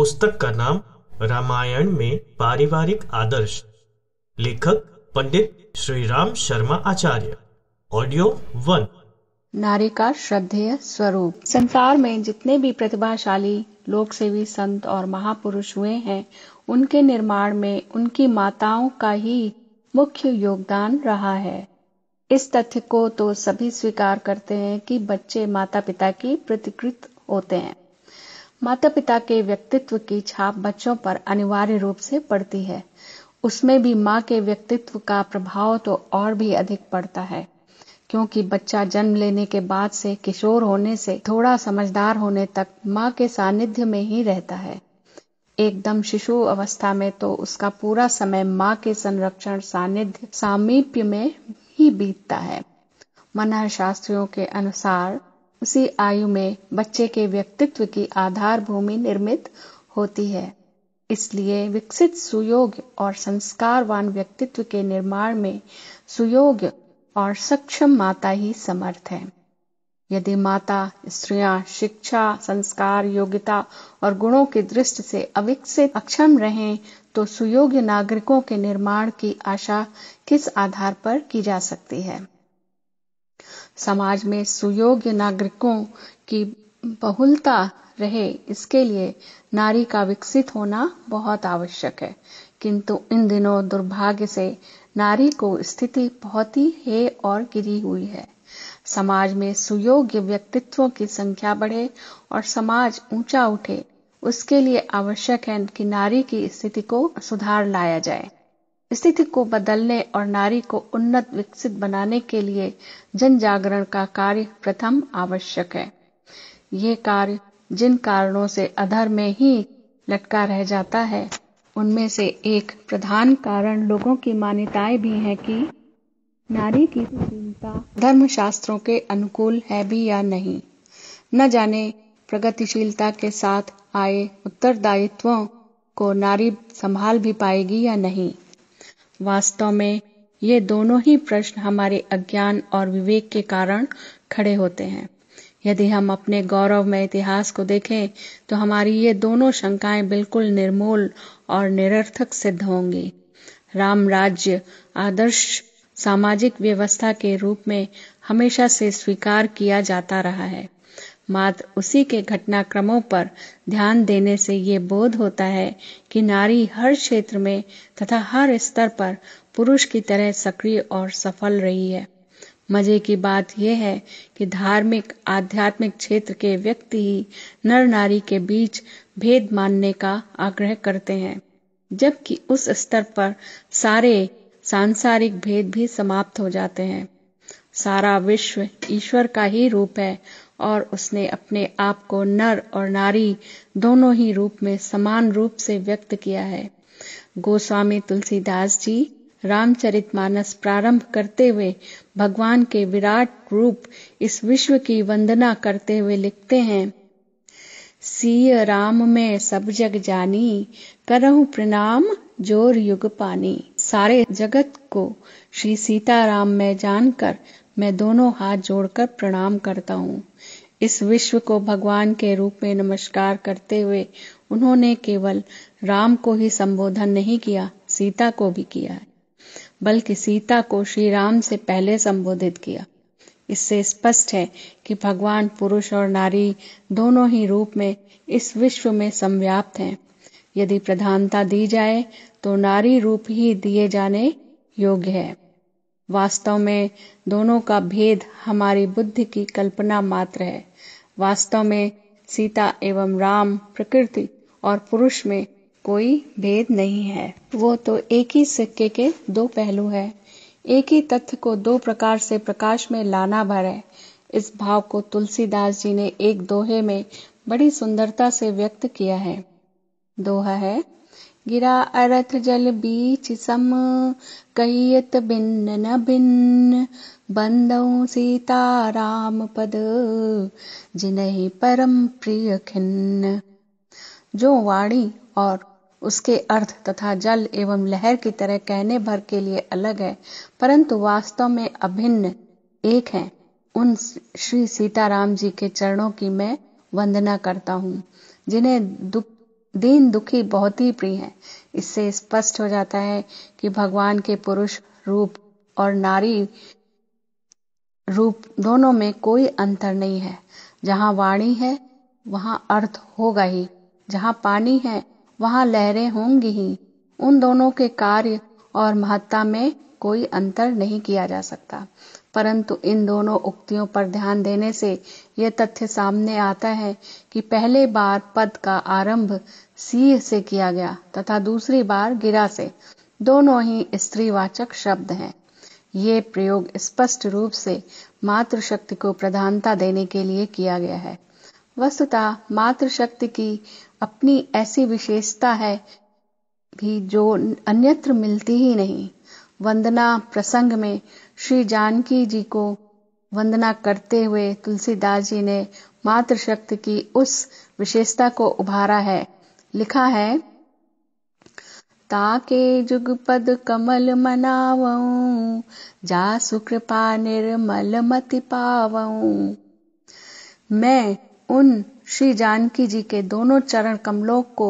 पुस्तक का नाम रामायण में पारिवारिक आदर्श। लेखक पंडित श्री राम शर्मा आचार्य। Audio one. नारी का श्रद्धेय स्वरूप। संसार में जितने भी प्रतिभाशाली लोक सेवी संत और महापुरुष हुए हैं, उनके निर्माण में उनकी माताओं का ही मुख्य योगदान रहा है। इस तथ्य को तो सभी स्वीकार करते हैं कि बच्चे माता पिता की प्रतिकृत होते हैं। माता पिता के व्यक्तित्व की छाप बच्चों पर अनिवार्य रूप से पड़ती है। उसमें भी माँ के व्यक्तित्व का प्रभाव तो और भी अधिक पड़ता है, क्योंकि बच्चा जन्म लेने के बाद से किशोर होने से थोड़ा समझदार होने तक माँ के सानिध्य में ही रहता है। एकदम शिशु अवस्था में तो उसका पूरा समय माँ के संरक्षण सानिध्य सामीप्य में ही बीतता है। मनः शास्त्रियों के अनुसार उसी आयु में बच्चे के व्यक्तित्व की आधार भूमि निर्मित होती है। इसलिए विकसित सुयोग्य और संस्कारवान व्यक्तित्व के निर्माण में सुयोग्य और सक्षम माता ही समर्थ है। यदि माता स्त्रियाँ शिक्षा, संस्कार, योग्यता और गुणों की दृष्टि से अविकसित अक्षम रहें तो सुयोग्य नागरिकों के निर्माण की आशा किस आधार पर की जा सकती है? समाज में सुयोग्य नागरिकों की बहुलता रहे, इसके लिए नारी का विकसित होना बहुत आवश्यक है। किंतु इन दिनों दुर्भाग्य से नारी को स्थिति बहुत ही है और गिरी हुई है। समाज में सुयोग्य व्यक्तित्वों की संख्या बढ़े और समाज ऊँचा उठे, उसके लिए आवश्यक है कि नारी की स्थिति को सुधार लाया जाए। स्थिति को बदलने और नारी को उन्नत विकसित बनाने के लिए जन जागरण का कार्य प्रथम आवश्यक है। ये कार्य जिन कारणों से अधर में ही लटका रह जाता है, उनमें से एक प्रधान कारण लोगों की मान्यताएँ भी हैं कि नारी की धर्म शास्त्रों के अनुकूल है भी या नहीं। न जाने प्रगतिशीलता के साथ आए उत्तरदायित्वों को नारी संभाल भी पाएगी या नहीं। वास्तव में ये दोनों ही प्रश्न हमारे अज्ञान और विवेक के कारण खड़े होते हैं। यदि हम अपने गौरव में इतिहास को देखें तो हमारी ये दोनों शंकाएँ बिल्कुल निर्मूल और निरर्थक सिद्ध होंगी। राम राज्य आदर्श सामाजिक व्यवस्था के रूप में हमेशा से स्वीकार किया जाता रहा है। मात्र उसी के घटनाक्रमों पर ध्यान देने से ये बोध होता है कि नारी हर क्षेत्र में तथा हर स्तर पर पुरुष की तरह सक्रिय और सफल रही है। मज़े की बात यह है कि धार्मिक, आध्यात्मिक क्षेत्र के व्यक्ति ही नर नारी के बीच भेद मानने का आग्रह करते हैं, जबकि उस स्तर पर सारे सांसारिक भेद भी समाप्त हो जाते हैं। सारा विश्व ईश्वर का ही रूप है और उसने अपने आप को नर और नारी दोनों ही रूप में समान रूप से व्यक्त किया है। गोस्वामी तुलसीदास जी, रामचरितमानस प्रारंभ करते हुए भगवान के विराट रूप इस विश्व की वंदना करते हुए लिखते हैं, सीय राम में सब जग जानी, करहु प्रणाम, ज़ोर युग पानी। सारे जगत को श्री सीताराम में जानकर मैं दोनों हाथ जोड़कर प्रणाम करता हूँ। इस विश्व को भगवान के रूप में नमस्कार करते हुए उन्होंने केवल राम को ही संबोधन नहीं किया, सीता को भी किया है, बल्कि सीता को श्री राम से पहले संबोधित किया। इससे स्पष्ट है कि भगवान, पुरुष और नारी दोनों ही रूप में इस विश्व में संव्याप्त हैं। यदि प्रधानता दी जाए तो नारी रूप ही दिए जाने योग्य है। वास्तव में दोनों का भेद हमारी बुद्धि की कल्पना मात्र है। वास्तव में सीता एवं राम प्रकृति और पुरुष में कोई भेद नहीं है। वो तो एक ही सिक्के के दो पहलू है। एक ही तथ्य को दो प्रकार से प्रकाश में लाना भर है। इस भाव को तुलसीदास जी ने एक दोहे में बड़ी सुंदरता से व्यक्त किया है। दोहा है, गिरा अरथ जल बीच सम, कहियत भिन्न न भिन्न बंदऊ सीता राम पद, जिन्हें परम प्रिय खिन्न। जो वाणी और उसके अर्थ तथा जल एवं लहर की तरह कहने भर के लिए अलग है, परंतु वास्तव में अभिन्न एक है। उन श्री सीताराम जी के चरणों की मैं वंदना करता हूँ, जिन्हें दुख, दीन दुखी बहुत ही प्रिय है। इससे स्पष्ट हो जाता है कि भगवान के पुरुष रूप और नारी रूप दोनों में कोई अंतर नहीं है। जहाँ वाणी है, वहाँ अर्थ होगा ही। जहाँ पानी है, वहाँ लहरें होंगी ही। उन दोनों के कार्य और महत्ता में कोई अंतर नहीं किया जा सकता। परंतु इन दोनों उक्तियों पर ध्यान देने से यह तथ्य सामने आता है कि पहले बार पद का आरंभ सी से किया गया तथा दूसरी बार गिरा से। दोनों ही स्त्रीवाचक शब्द हैं। ये प्रयोग स्पष्ट रूप से मातृशक्ति को प्रधानता देने के लिए किया गया है। वस्तुतः मातृशक्ति की अपनी ऐसी विशेषता है भी जो अन्यत्र मिलती ही नहीं। वंदना प्रसंग में श्री जानकी जी को वंदना करते हुए तुलसीदास जी ने मातृशक्ति की उस विशेषता को उभारा है। लिखा है ताके जुगपद कमल मनावऊं जा सुकृपा निर्मल मति पावऊं मैं उन श्री जानकी जी के दोनों चरण कमलों को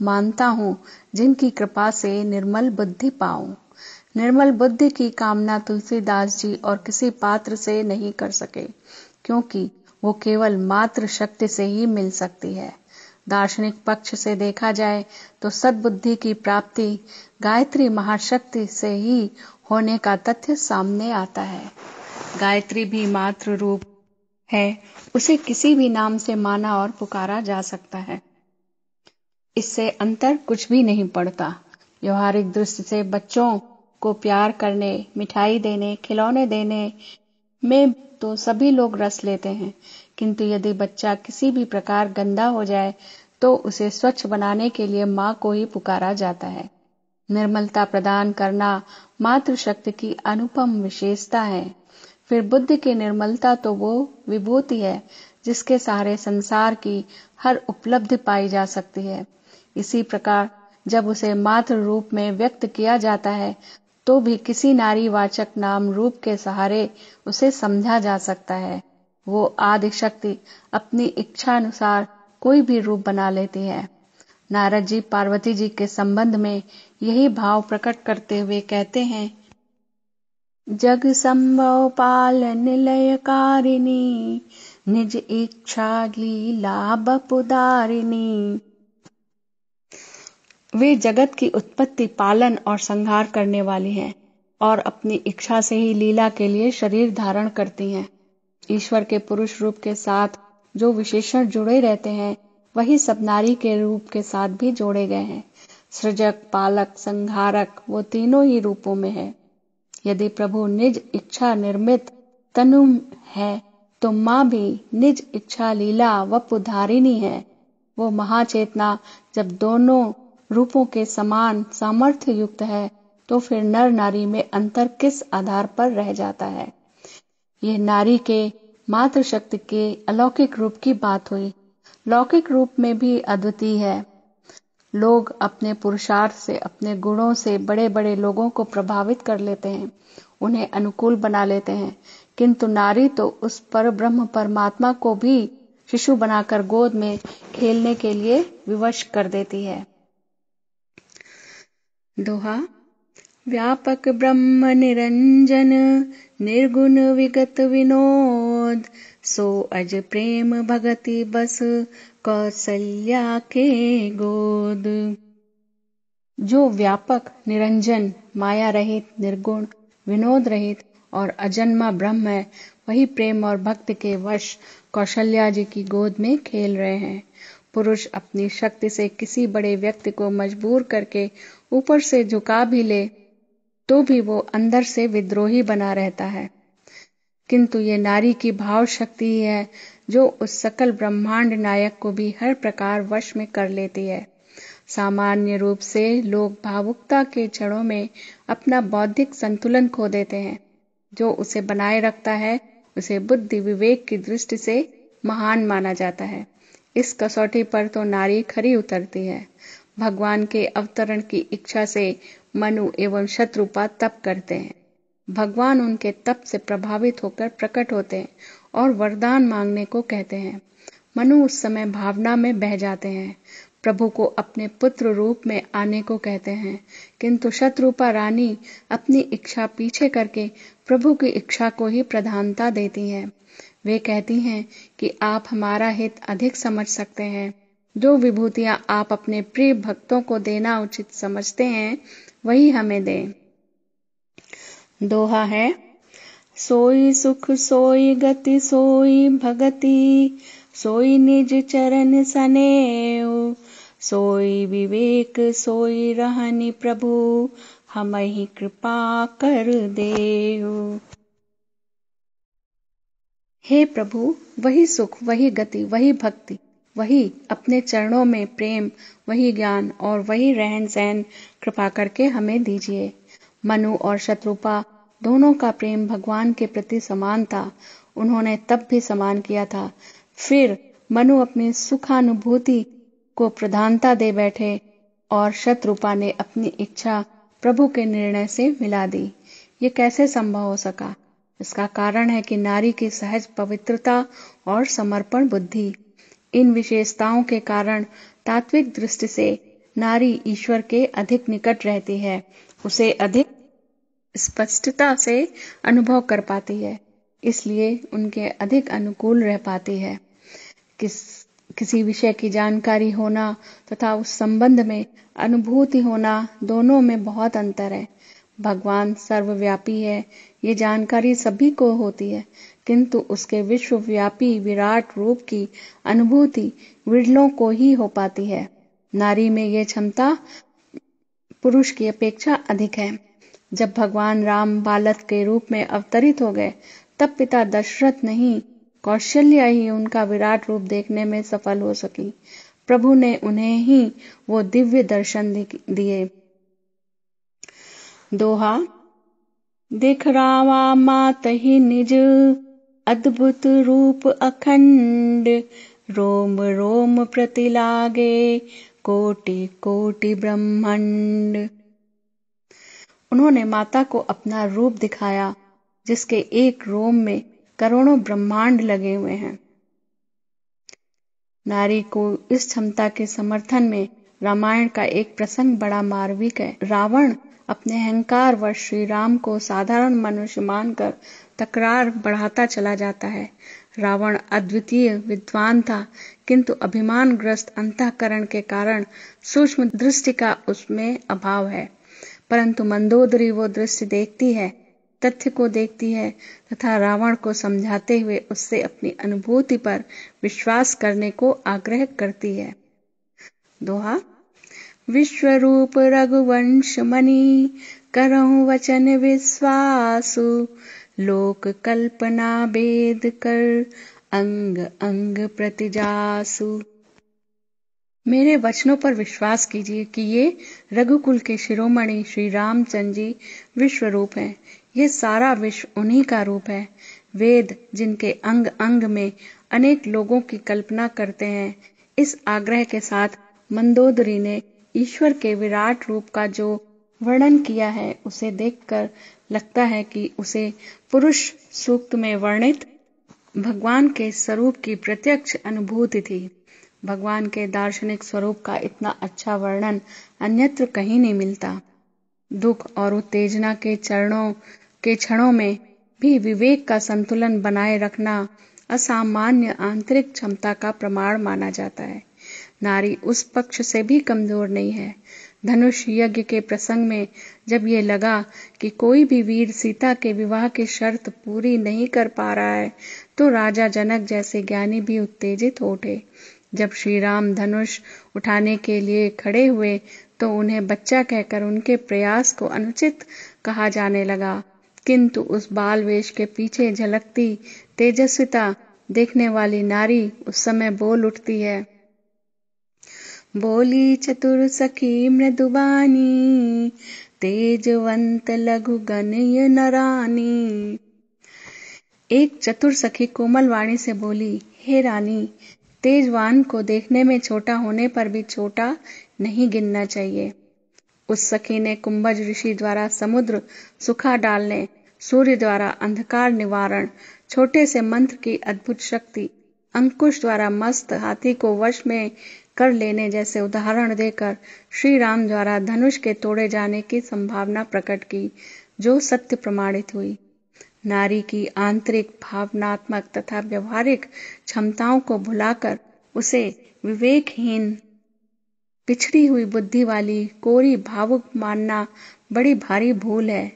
मानता हूँ, जिनकी कृपा से निर्मल बुद्धि पाऊँ। निर्मल बुद्धि की कामना तुलसीदास जी और किसी पात्र से नहीं कर सके, क्योंकि वो केवल मात्र शक्ति से ही मिल सकती है। दार्शनिक पक्ष से देखा जाए तो सद्बुद्धि की प्राप्ति गायत्री महाशक्ति से ही होने का तथ्य सामने आता है। गायत्री भी मात्र रूप है। उसे किसी भी नाम से माना और पुकारा जा सकता है। इससे अंतर कुछ भी नहीं पड़ता। व्यवहारिक दृष्टि से बच्चों को प्यार करने, मिठाई देने, खिलौने देने में तो सभी लोग रस लेते हैं। किंतु यदि बच्चा किसी भी प्रकार गंदा हो जाए तो उसे स्वच्छ बनाने के लिए माँ को ही पुकारा जाता है। निर्मलता प्रदान करना मातृशक्ति की अनुपम विशेषता है। फिर बुद्ध की निर्मलता तो वो विभूति है, जिसके सहारे संसार की हर उपलब्धि पाई जा सकती है। इसी प्रकार जब उसे मात्र रूप में व्यक्त किया जाता है तो भी किसी नारी वाचक नाम रूप के सहारे उसे समझा जा सकता है। वो आदि शक्ति अपनी इच्छा अनुसार कोई भी रूप बना लेती है। नारद जी पार्वती जी के संबंध में यही भाव प्रकट करते हुए कहते हैं, जग संभव पाल निलयकारिणी निज इच्छा लीला बपुदारिणी वे जगत की उत्पत्ति पालन और संहार करने वाली हैं और अपनी इच्छा से ही लीला के लिए शरीर धारण करती हैं। ईश्वर के पुरुष रूप के साथ जो विशेषण जुड़े रहते हैं, वही सब नारी के रूप के साथ भी जोड़े गए हैं। सृजक, पालक, संहारक, वो तीनों ही रूपों में है। यदि प्रभु निज इच्छा निर्मित तनु है तो माँ भी निज इच्छा लीला व पुधारिणी है। वो महाचेतना, जब दोनों रूपों के समान सामर्थ्य युक्त है तो फिर नर नारी में अंतर किस आधार पर रह जाता है? ये नारी के मातृशक्ति के अलौकिक रूप की बात हुई। लौकिक रूप में भी अद्वितीय है। लोग अपने पुरुषार्थ से, अपने गुणों से बड़े बड़े लोगों को प्रभावित कर लेते हैं, उन्हें अनुकूल बना लेते हैं। किंतु नारी तो उस पर ब्रह्म परमात्मा को भी शिशु बनाकर गोद में खेलने के लिए विवश कर देती है। दोहा व्यापक ब्रह्म निरंजन, निर्गुण विगत विनोद। सो अज प्रेम भगति बस कौशल्या के गोद। जो व्यापक निरंजन, माया रहित, निर्गुण विनोद रहित और अजन्मा ब्रह्म है, वही प्रेम और भक्त के वश कौशल्या जी की गोद में खेल रहे हैं। पुरुष अपनी शक्ति से किसी बड़े व्यक्ति को मजबूर करके ऊपर से झुका भी ले तो भी वो अंदर से विद्रोही बना रहता है। किंतु ये नारी की भाव शक्ति ही है, जो उस सकल ब्रह्मांड नायक को भी हर प्रकार वश में कर लेती है। सामान्य रूप से लोग भावुकता के क्षणों में अपना बौद्धिक संतुलन खो देते हैं। जो उसे बनाए रखता है, उसे बुद्धि विवेक की दृष्टि से महान माना जाता है। इस कसौटी पर तो नारी खरी उतरती है। भगवान के अवतरण की इच्छा से मनु एवं शत्रुपा तप करते हैं। भगवान उनके तप से प्रभावित होकर प्रकट होते हैं और वरदान मांगने को कहते हैं। मनु उस समय भावना में बह जाते हैं। प्रभु को अपने पुत्र रूप में आने को कहते हैं। किंतु शत्रुपा रानी अपनी इच्छा पीछे करके प्रभु की इच्छा को ही प्रधानता देती है। वे कहती हैं कि आप हमारा हित अधिक समझ सकते हैं। जो विभूतियाँ आप अपने प्रिय भक्तों को देना उचित समझते हैं वही हमें दे। दोहा है, सोई सुख, सोई गति, सोई भगति, सोई निज चरण सने सोई विवेक, सोई रहनी प्रभु, हम ही कृपा कर दे हे प्रभु, वही सुख, वही गति, वही भक्ति, वही अपने चरणों में प्रेम वही ज्ञान और वही रहन सहन कृपा करके हमें दीजिए। मनु और शत्रुपा, दोनों का प्रेम भगवान के प्रति समान था। उन्होंने तब भी समान किया था। फिर मनु अपनी सुखानुभूति को प्रधानता दे बैठे और शत्रुपा ने अपनी इच्छा प्रभु के निर्णय से मिला दी। ये कैसे संभव हो सका? इसका कारण है कि नारी की सहज पवित्रता और समर्पण बुद्धि। इन विशेषताओं के कारण तात्विक दृष्टि से नारी ईश्वर के अधिक निकट रहती है। उसे अधिक स्पष्टता से अनुभव कर पाती है, इसलिए उनके अधिक अनुकूल रह पाती है। किस, किसी विषय की जानकारी होना तथा उस संबंध में अनुभूति होना दोनों में बहुत अंतर है। भगवान सर्वव्यापी है, ये जानकारी सभी को होती है, किंतु उसके विश्वव्यापी विराट रूप की अनुभूति विरलों को ही हो पाती है। नारी में यह क्षमता पुरुष की अपेक्षा अधिक है। जब भगवान राम बालक के रूप में अवतरित हो गए, तब पिता दशरथ नहीं कौशल्या ही उनका विराट रूप देखने में सफल हो सकी। प्रभु ने उन्हें ही वो दिव्य दर्शन दिए। दोहा, दिख रावा मात ही निज अद्भुत रूप अखंड रोम रोम प्रति लागे कोटि कोटि ब्रह्मांड। उन्होंने माता को अपना रूप दिखाया, जिसके एक रोम में करोड़ों ब्रह्मांड लगे हुए हैं। नारी को इस क्षमता के समर्थन में रामायण का एक प्रसंग बड़ा मार्मिक है। रावण अपने अहंकार व श्री राम को साधारण मनुष्य मानकर तकरार बढ़ाता चला जाता है। रावण अद्वितीय विद्वान था, किंतु अभिमानग्रस्त अंतकरण के कारण सूक्ष्म दृष्टि का उसमें अभाव है। परंतु मंदोदरी वो दृश्य देखती है, तथ्य को देखती है, तथा रावण को समझाते हुए उससे अपनी अनुभूति पर विश्वास करने को आग्रह करती है। दोहा विश्व रूप रघुवंश मणि, करहु वचन विश्वासु लोक कल्पना भेद कर अंग अंग प्रतिजासु। मेरे वचनों पर विश्वास कीजिए कि ये रघुकुल के शिरोमणि श्री रामचंद्र जी विश्व रूप हैं। ये सारा विश्व उन्हीं का रूप है। वेद, जिनके अंग अंग में अनेक लोगों की कल्पना करते हैं, इस आग्रह के साथ मंदोदरी ने ईश्वर के विराट रूप का जो वर्णन किया है, उसे देखकर लगता है कि उसे पुरुष सूक्त में वर्णित भगवान के स्वरूप की प्रत्यक्ष अनुभूति थी। भगवान के दार्शनिक स्वरूप का इतना अच्छा वर्णन अन्यत्र कहीं नहीं मिलता। दुख और उत्तेजना के चरणों, के क्षणों में भी विवेक का संतुलन बनाए रखना असामान्य आंतरिक क्षमता का प्रमाण माना जाता है। नारी उस पक्ष से भी कमज़ोर नहीं है। धनुष यज्ञ के प्रसंग में जब ये लगा कि कोई भी वीर सीता के विवाह की शर्त पूरी नहीं कर पा रहा है तो राजा जनक जैसे ज्ञानी भी उत्तेजित हो उठे। जब श्री राम धनुष उठाने के लिए खड़े हुए तो उन्हें बच्चा कहकर उनके प्रयास को अनुचित कहा जाने लगा। किंतु उस बाल वेश के पीछे झलकती तेजस्विता देखने वाली नारी उस समय बोल उठती है बोली चतुर सखी मृदुबानी, तेजवंत लघु गणय नरानी। एक चतुर सखी कोमल वाणी से बोली, हे रानी, तेजवान को देखने में छोटा होने पर भी छोटा नहीं गिनना चाहिए। उस सखी ने कुंभज ऋषि द्वारा समुद्र सुखा डालने, सूर्य द्वारा अंधकार निवारण, छोटे से मंत्र की अद्भुत शक्ति, अंकुश द्वारा मस्त हाथी को वश में कर लेने जैसे उदाहरण देकर श्री राम द्वारा धनुष के तोड़े जाने की संभावना प्रकट की, जो सत्य प्रमाणित हुई। नारी की आंतरिक, भावनात्मक तथा व्यवहारिक क्षमताओं को भुलाकर उसे विवेकहीन, पिछड़ी हुई बुद्धि वाली, कोरी भावुक मानना बड़ी भारी भूल है।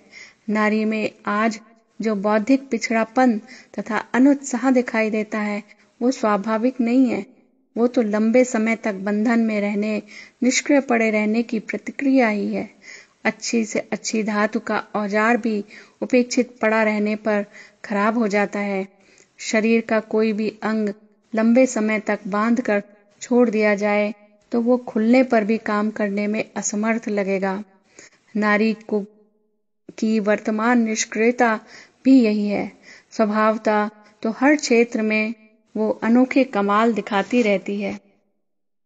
नारी में आज जो बौद्धिक पिछड़ापन तथा अनुत्साह दिखाई देता है, वो स्वाभाविक नहीं है। वो तो लंबे समय तक बंधन में रहने, निष्क्रिय पड़े रहने की प्रतिक्रिया ही है। अच्छी से अच्छी धातु का औज़ार भी उपेक्षित पड़ा रहने पर खराब हो जाता है। शरीर का कोई भी अंग लंबे समय तक बाँध कर छोड़ दिया जाए तो वो खुलने पर भी काम करने में असमर्थ लगेगा। नारी को की वर्तमान निष्क्रियता भी यही है। स्वभावता तो हर क्षेत्र में वो अनोखे कमाल दिखाती रहती है।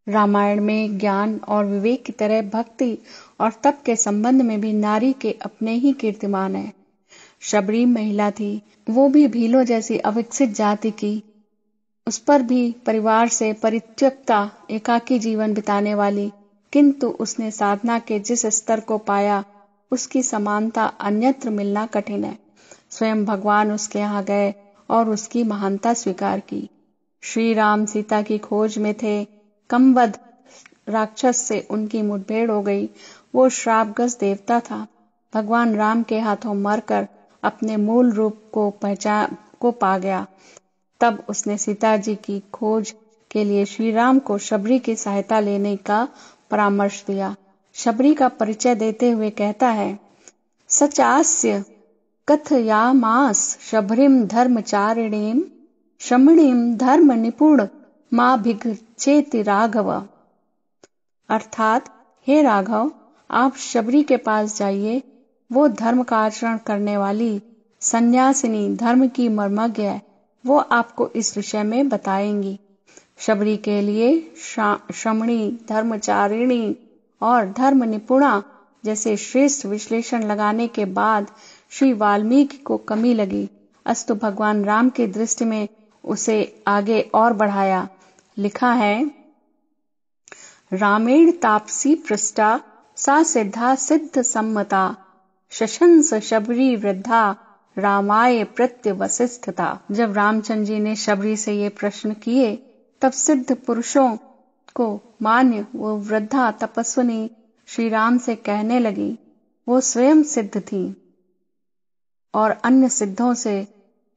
रामायण में ज्ञान और विवेक की तरह भक्ति और तप के संबंध में भी नारी के अपने ही कीर्तिमान है। शबरी महिला थी, वो भी भीलो जैसी अविकसित जाति की। उस पर भी परिवार से परित्यक्ता, एकाकी जीवन बिताने वाली, किंतु उसने साधना के जिस स्तर को पाया, उसकी समानता अन्यत्र मिलना कठिन है। स्वयं भगवान उसके यहाँ गए और उसकी महानता स्वीकार की। श्री राम सीता की खोज में थे। कम्बद राक्षस से उनकी मुठभेड़ हो गई। वो श्रापग्रस्त देवता था। भगवान राम के हाथों मरकर अपने मूल रूप को पहचान को पा गया। तब उसने सीता जी की खोज के लिए श्री राम को शबरी की सहायता लेने का परामर्श दिया। शबरी का परिचय देते हुए कहता है, सचास्य कथयामास शबरीम धर्मचारिणीम शमणीम धर्म निपुण माँ भिगचेति राघव। अर्थात, हे राघव, आप शबरी के पास जाइए, वो धर्म का आचरण करने वाली सन्यासिनी धर्म की मर्मज्ञ, वो आपको इस विषय में बताएँगी। शबरी के लिए श्रमणी धर्मचारिणी और धर्म निपुणा जैसे श्रेष्ठ विश्लेषण लगाने के बाद श्री वाल्मीकि को कमी लगी। अस्तु भगवान राम की दृष्टि में उसे आगे और बढ़ाया। लिखा है, रामेण तापसी पृष्ठा सा सिद्धा सिद्ध सम्मता शशंस शबरी वृद्धा, रामाय प्रत्यवशिष्ठता जब रामचंद्र जी ने शबरी से ये प्रश्न किए, तब सिद्ध पुरुषों को मान्य वो वृद्धा तपस्विनी श्री राम से कहने लगी। वो स्वयं सिद्ध थी और अन्य सिद्धों से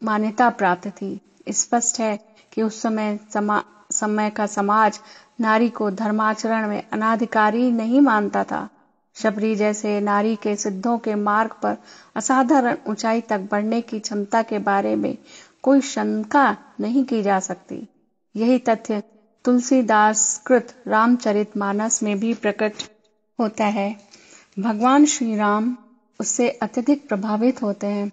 मान्यता प्राप्त थी। स्पष्ट है कि उस समय समा, समय का समाज नारी को धर्माचरण में अनाधिकारी नहीं मानता था। शबरी जैसे नारी के सिद्धों के मार्ग पर असाधारण ऊंचाई तक बढ़ने की क्षमता के बारे में कोई शंका नहीं की जा सकती। यही तथ्य तुलसीदास कृत रामचरित मानस में भी प्रकट होता है। भगवान श्री राम उससे अत्यधिक प्रभावित होते हैं।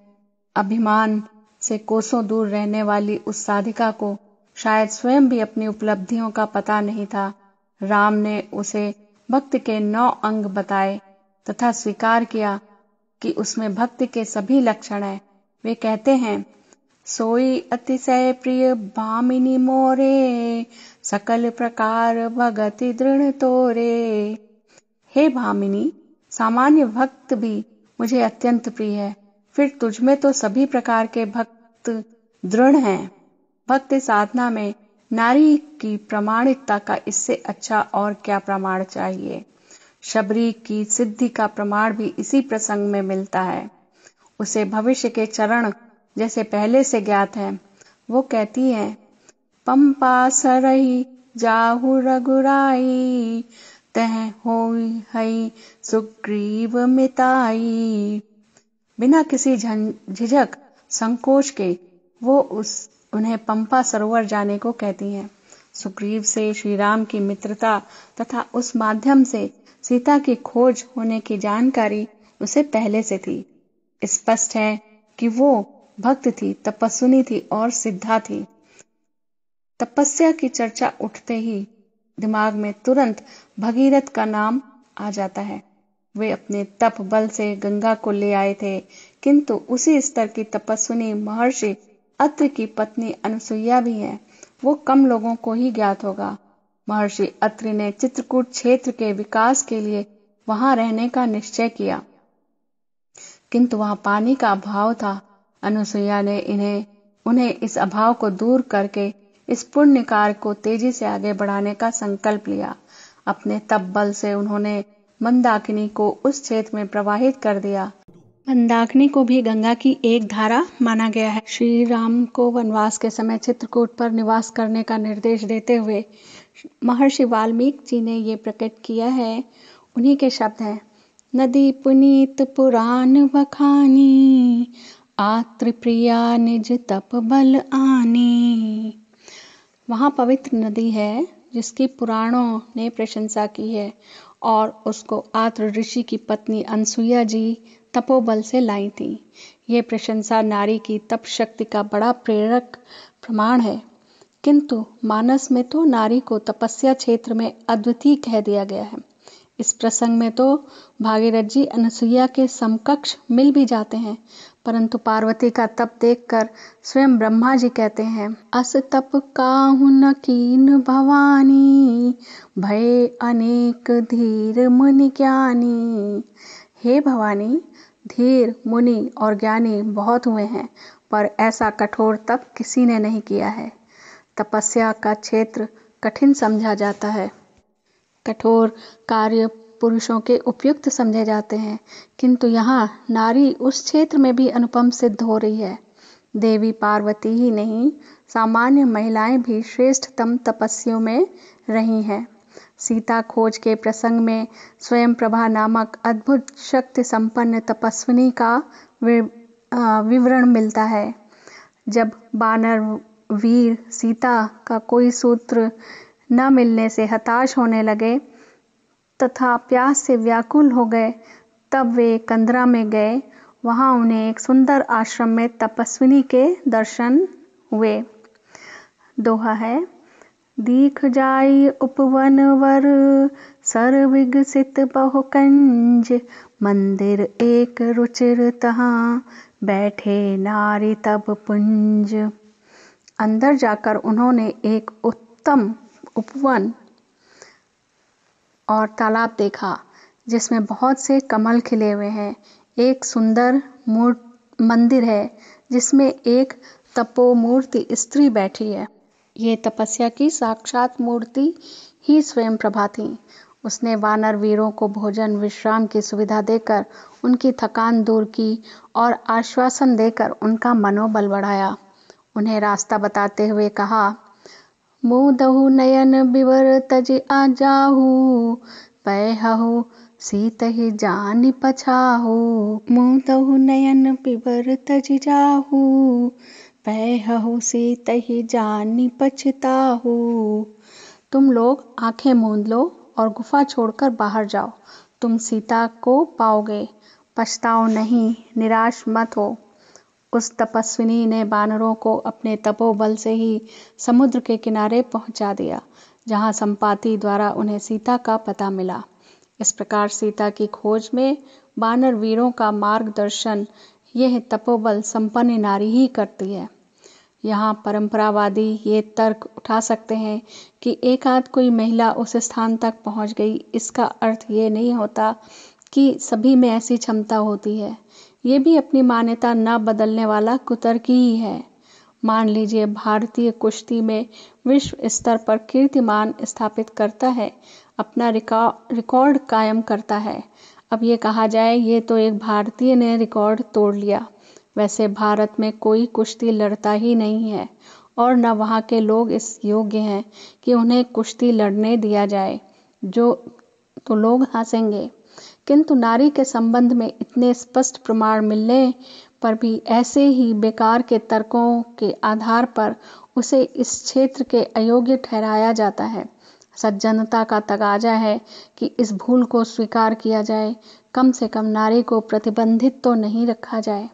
अभिमान से कोसों दूर रहने वाली उस साधिका को शायद स्वयं भी अपनी उपलब्धियों का पता नहीं था। राम ने उसे भक्त के नौ अंग बताए तथा स्वीकार किया कि उसमें भक्त के सभी लक्षण हैं। वे कहते हैं, सोई अतिशय प्रिय भामिनी मोरे, सकल प्रकार भगति दृढ़ तोरे। हे भामिनी, सामान्य भक्त भी मुझे अत्यंत प्रिय है। फिर तुझमें तो सभी प्रकार के भक्त दृढ़ हैं। भक्ति साधना में नारी की प्रमाणिकता का इससे अच्छा और क्या प्रमाण चाहिए? शबरी की सिद्धि का प्रमाण भी इसी प्रसंग में मिलता है। उसे भविष्य के चरण जैसे पहले से ज्ञात है। वो कहती है, पंपा सरही जाहु रघुराई, तह हो हई सुग्रीव मिताई। बिना किसी झिझक संकोच के, वो उस, उन्हें पंपा सरोवर जाने को कहती हैं। सुग्रीव से श्री राम की मित्रता तथा उस माध्यम से सीता की खोज होने की जानकारी उसे पहले से थी। स्पष्ट है कि वो भक्त थी, तपस्विनी थी और सिद्धा थी। तपस्या की चर्चा उठते ही दिमाग में तुरंत भगीरथ का नाम आ जाता है। वे अपने तप बल से गंगा को ले आए थे। किंतु उसी स्तर की तपस्विनी महर्षि अत्र की पत्नी अनुसुईया भी है। वो कम लोगों को ही ज्ञात होगा। महर्षि अत्रि ने चित्रकूट क्षेत्र के विकास के लिए वहाँ रहने का निश्चय किया। किंतु वहाँ पानी का अभाव था। अनुसुईया ने इन्हें, उन्हें इस अभाव को दूर करके इस पुण्य कार्य को तेज़ी से आगे बढ़ाने का संकल्प लिया। अपने तप बल से उन्होंने मंदाकिनी को उस क्षेत्र में प्रवाहित कर दिया। मंदाकिनी को भी गंगा की एक धारा माना गया है। श्री राम को वनवास के समय चित्रकूट पर निवास करने का निर्देश देते हुए महर्षि वाल्मीकि जी ने ये प्रकट किया है। उन्हीं के शब्द हैं, नदी पुनीत पुराण बखानी आत्र प्रिया निज तप बल आनी। वहाँ पवित्र नदी है जिसकी पुराणों ने प्रशंसा की है और उसको आत्र ऋषि की पत्नी अनसुईया जी तपोबल से लाई थी। ये प्रशंसा नारी की तप शक्ति का बड़ा प्रेरक प्रमाण है। किंतु मानस में तो नारी को तपस्या क्षेत्र में अद्वितीय कह दिया गया है। इस प्रसंग में तो भागीरथ जी अनुसुईया के समकक्ष मिल भी जाते हैं, परंतु पार्वती का तप देखकर स्वयं ब्रह्मा जी कहते हैं, अस तप न कीन भवानी, भय अनेक धीर मुनि ज्ञानी। हे भवानी, धीर, मुनि और ज्ञानी बहुत हुए हैं, पर ऐसा कठोर तप किसी ने नहीं किया है। तपस्या का क्षेत्र कठिन समझा जाता है। कठोर कार्य पुरुषों के उपयुक्त समझे जाते हैं, किंतु यहाँ नारी उस क्षेत्र में भी अनुपम सिद्ध हो रही है। देवी पार्वती ही नहीं, सामान्य महिलाएँ भी श्रेष्ठतम तपस्वियों में रही हैं। सीता खोज के प्रसंग में स्वयं प्रभा नामक अद्भुत शक्ति संपन्न तपस्विनी का विवरण मिलता है। जब बानर वीर सीता का कोई सूत्र न मिलने से हताश होने लगे तथा प्यास से व्याकुल हो गए, तब वे कंदरा में गए। वहाँ उन्हें एक सुंदर आश्रम में तपस्विनी के दर्शन हुए। दोहा है। दीख जाई उपवन वर सर विकसित बहुकंज, मंदिर एक रुचिर तहा, बैठे नारी तब पुंज। अंदर जाकर उन्होंने एक उत्तम उपवन और तालाब देखा, जिसमें बहुत से कमल खिले हुए हैं। एक सुंदर मूर्त मंदिर है, जिसमें एक तपोमूर्ति स्त्री बैठी है। ये तपस्या की साक्षात मूर्ति ही स्वयं प्रभा थी उसने वानर वीरों को भोजन, विश्राम की सुविधा देकर उनकी थकान दूर की और आश्वासन देकर उनका मनोबल बढ़ाया। उन्हें रास्ता बताते हुए कहा मुदहु नयन बिवर तज आ जाहू पैहु सीत ही जान पछाहू। मुदहु नयन बिवर तज जाहू पैहु सीत ही जान पछताहू तुम लोग आँखें मूंद लो और गुफा छोड़कर बाहर जाओ। तुम सीता को पाओगे। पछताओ नहीं, निराश मत हो। उस तपस्विनी ने बानरों को अपने तपोबल से ही समुद्र के किनारे पहुँचा दिया, जहाँ संपाति द्वारा उन्हें सीता का पता मिला। इस प्रकार सीता की खोज में बानर वीरों का मार्गदर्शन यह तपोबल संपन्न नारी ही करती है। यहाँ परंपरावादी ये तर्क उठा सकते हैं कि एक आध कोई महिला उस स्थान तक पहुँच गई। इसका अर्थ ये नहीं होता कि सभी में ऐसी क्षमता होती है। ये भी अपनी मान्यता न बदलने वाला कुतर्की ही है। मान लीजिए भारतीय कुश्ती में विश्व स्तर पर कीर्तिमान स्थापित करता है, अपना रिकॉर्ड कायम करता है। अब ये कहा जाए, ये तो एक भारतीय ने रिकॉर्ड तोड़ लिया। वैसे भारत में कोई कुश्ती लड़ता ही नहीं है, और न वहाँ के लोग इस योग्य हैं कि उन्हें कुश्ती लड़ने दिया जाए, जो तो लोग हंसेंगे। किंतु नारी के संबंध में इतने स्पष्ट प्रमाण मिलने पर भी ऐसे ही बेकार के तर्कों के आधार पर उसे इस क्षेत्र के अयोग्य ठहराया जाता है। सज्जनता का तगाजा है कि इस भूल को स्वीकार किया जाए। कम से कम नारी को प्रतिबंधित तो नहीं रखा जाए।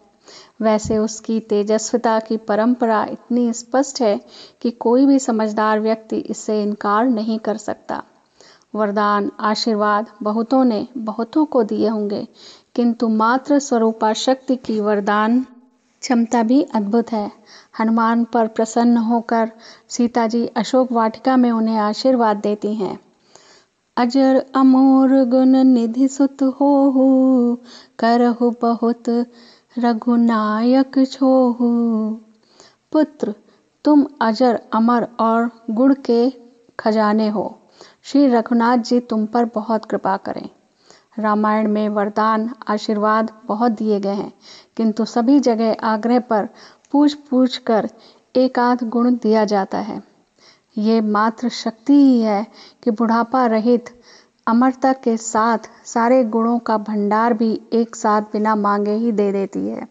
वैसे उसकी तेजस्विता की परंपरा इतनी स्पष्ट है कि कोई भी समझदार व्यक्ति इससे इनकार नहीं कर सकता। वरदान, आशीर्वाद बहुतों ने बहुतों को दिए होंगे, किंतु मात्र स्वरूपा शक्ति की वरदान क्षमता भी अद्भुत है। हनुमान पर प्रसन्न होकर सीता जी अशोक वाटिका में उन्हें आशीर्वाद देती हैं। अजर अमोर गुण निधि सुत हो करहु बहुत रघुनायक छोहु। पुत्र, तुम अजर, अमर और गुण के खजाने हो। श्री रघुनाथ जी तुम पर बहुत कृपा करें। रामायण में वरदान, आशीर्वाद बहुत दिए गए हैं, किंतु सभी जगह आग्रह पर पूछ पूछ कर एक आध गुण दिया जाता है। ये मात्र शक्ति ही है कि बुढ़ापा रहित, अमरता के साथ सारे गुणों का भंडार भी एक साथ बिना मांगे ही दे देती है।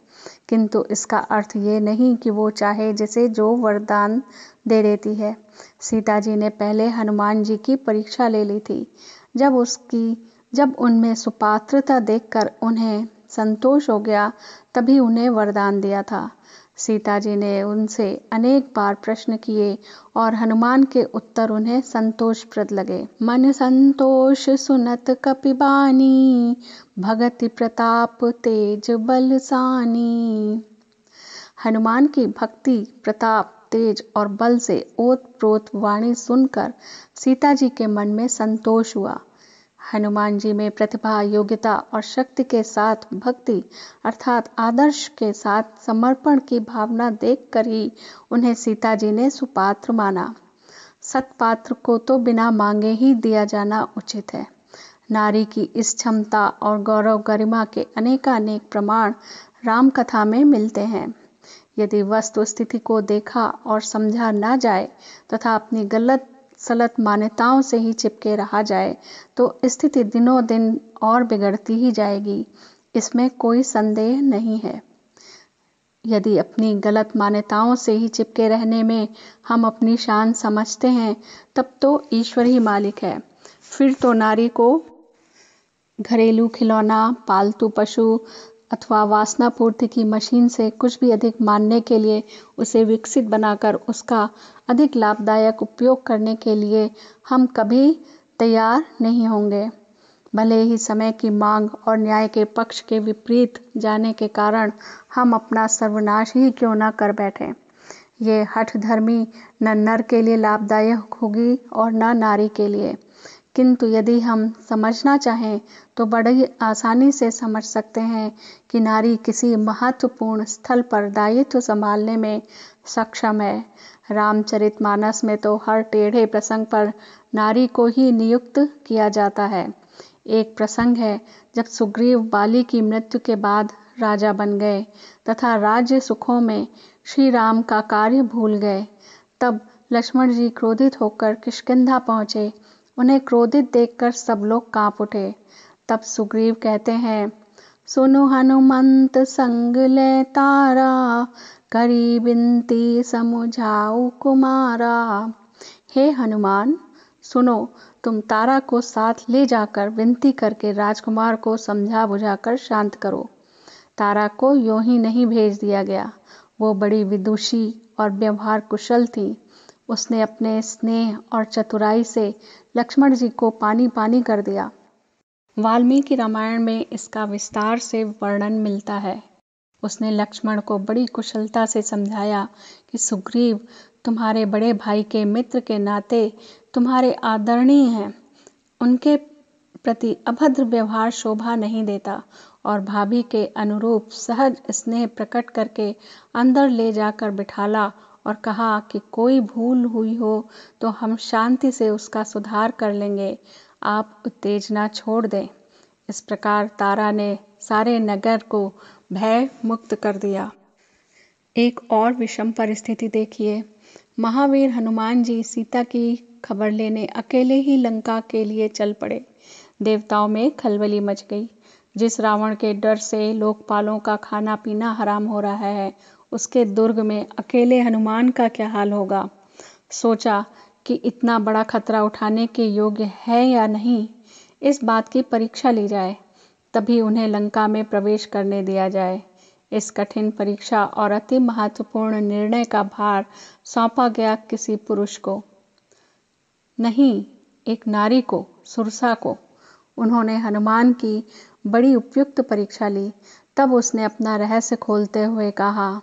किंतु इसका अर्थ ये नहीं कि वो चाहे जिसे जो वरदान दे देती है। सीता जी ने पहले हनुमान जी की परीक्षा ले ली थी। जब उसकी, जब उनमें सुपात्रता देखकर उन्हें संतोष हो गया, तभी उन्हें वरदान दिया था। सीता जी ने उनसे अनेक बार प्रश्न किए और हनुमान के उत्तर उन्हें संतोषप्रद लगे। मन संतोष सुनत कपिबानी भगति प्रताप तेज बलसानी हनुमान की भक्ति, प्रताप, तेज और बल से ओत प्रोत वाणी सुनकर सीता जी के मन में संतोष हुआ। हनुमान जी में प्रतिभा, योग्यता और शक्ति के साथ भक्ति अर्थात आदर्श के साथ समर्पण की भावना देखकर ही उन्हें सीता जी ने सुपात्र माना। सतपात्र को तो बिना मांगे ही दिया जाना उचित है। नारी की इस क्षमता और गौरव गरिमा के अनेकानेक प्रमाण राम कथा में मिलते हैं। यदि वस्तु स्थिति को देखा और समझा ना जाए तथा अपनी गलत सलत मान्यताओं से ही चिपके रहा जाए तो स्थिति दिनों दिन और बिगड़ती ही जाएगी। इसमें कोई संदेह नहीं है। यदि अपनी गलत मान्यताओं से ही चिपके रहने में हम अपनी शान समझते हैं, तब तो ईश्वर ही मालिक है। फिर तो नारी को घरेलू खिलौना, पालतू पशु अथवा वासना पूर्ति की मशीन से कुछ भी अधिक मानने के लिए उसे विकसित बनाकर उसका अधिक लाभदायक उपयोग करने के लिए हम कभी तैयार नहीं होंगे। भले ही समय की मांग और न्याय के पक्ष के विपरीत जाने के कारण हम अपना सर्वनाश ही क्यों न कर बैठे। ये हठ धर्मी न नर के लिए लाभदायक होगी और न नारी के लिए। किंतु यदि हम समझना चाहें तो बड़ी आसानी से समझ सकते हैं कि नारी किसी महत्वपूर्ण स्थल पर दायित्व संभालने में सक्षम है। रामचरितमानस में तो हर टेढ़े प्रसंग पर नारी को ही नियुक्त किया जाता है। एक प्रसंग है जब सुग्रीव बाली की मृत्यु के बाद राजा बन गए तथा राज्य सुखों में श्री राम का कार्य भूल गए। तब लक्ष्मण जी क्रोधित होकर किष्किंधा पहुँचे उन्हें क्रोधित देखकर सब लोग काँप उठे। तब सुग्रीव कहते हैं, सुनो हनुमंत संग ले तारा करी बिनती समझाऊ कुमारा। हे हनुमान, सुनो, तुम तारा को साथ ले जाकर विनती करके राजकुमार को समझा बुझाकर शांत करो। तारा को यूँ ही नहीं भेज दिया गया। वो बड़ी विदुषी और व्यवहार कुशल थी। उसने अपने स्नेह और चतुराई से लक्ष्मण जी को पानी पानी कर दिया। वाल्मीकि रामायण में इसका विस्तार से वर्णन मिलता है। उसने लक्ष्मण को बड़ी कुशलता से समझाया कि, सुग्रीव, तुम्हारे बड़े भाई के मित्र के नाते तुम्हारे आदरणीय हैं। उनके प्रति अभद्र व्यवहार शोभा नहीं देता और भाभी के अनुरूप सहज स्नेह प्रकट करके अंदर ले जाकर बिठाला और कहा कि कोई भूल हुई हो तो हम शांति से उसका सुधार कर लेंगे। आप उत्तेजना छोड़ दें। इस प्रकार तारा ने सारे नगर को भय मुक्त कर दिया। एक और विषम परिस्थिति देखिए। महावीर हनुमान जी सीता की खबर लेने अकेले ही लंका के लिए चल पड़े। देवताओं में खलबली मच गई। जिस रावण के डर से लोकपालों का खाना पीना हराम हो रहा है उसके दुर्ग में अकेले हनुमान का क्या हाल होगा? सोचा कि इतना बड़ा खतरा उठाने के योग्य है या नहीं, इस बात की परीक्षा ली जाए, तभी उन्हें लंका में प्रवेश करने दिया जाए। इस कठिन परीक्षा और अति महत्वपूर्ण निर्णय का भार सौंपा गया किसी पुरुष को। नहीं, एक नारी को, सुरसा को। उन्होंने हनुमान की बड़ी उपयुक्त परीक्षा ली। तब उसने अपना रहस्य खोलते हुए कहा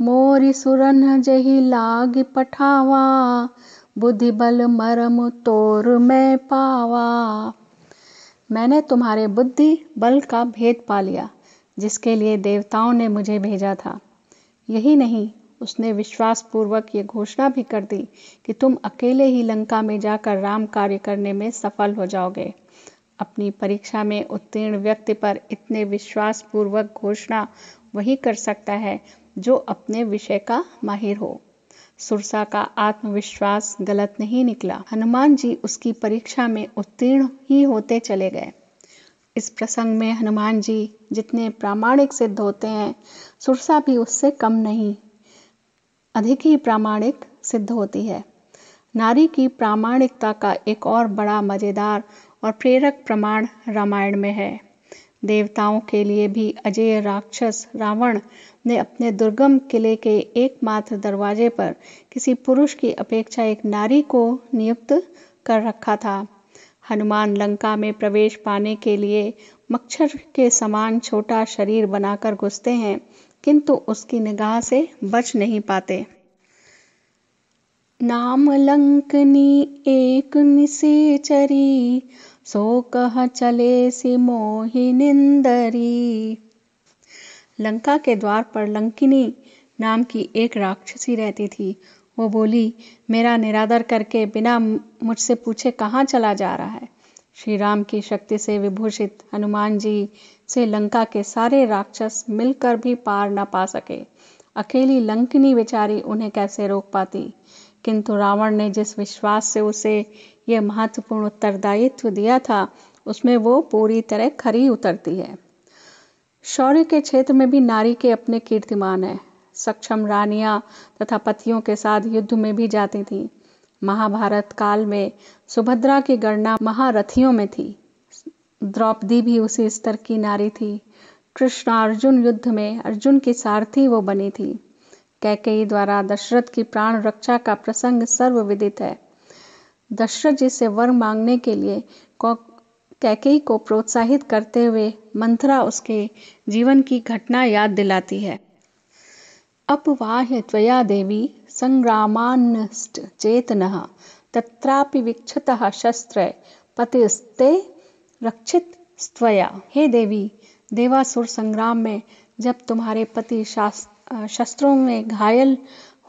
मोरी सुरन जही लाग पठावा, बुद्धि बल मरम तोर मैं पावा। मैंने तुम्हारे बुद्धि बल का भेद पा लिया, जिसके लिए देवताओं ने मुझे भेजा था। यही नहीं, उसने विश्वासपूर्वक ये घोषणा भी कर दी कि तुम अकेले ही लंका में जाकर राम कार्य करने में सफल हो जाओगे। अपनी परीक्षा में उत्तीर्ण व्यक्ति पर इतने विश्वासपूर्वक घोषणा वही कर सकता है जो अपने विषय का माहिर हो। सुरसा का आत्मविश्वास गलत नहीं निकला। हनुमान जी उसकी परीक्षा में उत्तीर्ण ही होते चले गए। इस प्रसंग में हनुमान जी जितने प्रामाणिक सिद्ध होते हैं, सुरसा भी उससे कम नहीं। अधिक ही प्रामाणिक सिद्ध होती है। नारी की प्रामाणिकता का एक और बड़ा मज़ेदार और प्रेरक प्रमाण रामायण में है। देवताओं के लिए भी अजय राक्षस रावण ने अपने दुर्गम किले के एकमात्र दरवाजे पर किसी पुरुष की अपेक्षा एक नारी को नियुक्त कर रखा था। हनुमान लंका में प्रवेश पाने के लिए मच्छर के समान छोटा शरीर बनाकर घुसते हैं, किंतु उसकी निगाह से बच नहीं पाते। नाम लंकनी एक निशेचरी सो कह चले सी मोहि लंका के द्वार पर लंकिनी नाम की एक राक्षसी रहती थी। वो बोली, मेरा निरादर करके बिना मुझसे पूछे कहाँ चला जा रहा है? श्री राम की शक्ति से विभूषित हनुमान जी से लंका के सारे राक्षस मिलकर भी पार न पा सके। अकेली लंकिनी बेचारी उन्हें कैसे रोक पाती? किंतु रावण ने जिस विश्वास से उसे यह महत्वपूर्ण उत्तरदायित्व दिया था, उसमें वो पूरी तरह खरी उतरती है। शौर्य के क्षेत्र में भी नारी के अपने कीर्तिमान है। सक्षम रानियाँ तथा पतियों के साथ युद्ध में भी जाती थीं। महाभारत काल में सुभद्रा की गणना महारथियों में थी। द्रौपदी भी उसी स्तर की नारी थी। कृष्ण अर्जुन युद्ध में अर्जुन की सारथी वो बनी थी। कैकेयी द्वारा दशरथ की प्राण रक्षा का प्रसंग सर्वविदित है। दशरथ जी से वर मांगने के लिए कैकेयी को प्रोत्साहित करते हुए मंथरा उसके जीवन की घटना याद दिलाती है। अपवाह्य त्वया देवी संग्रामान्नष्ट चेतनः तत्रापि विक्षतः शस्त्र पतिस्ते रक्षित स्त्वया। हे देवी, देवासुर संग्राम में जब तुम्हारे पति शस्त्रों में घायल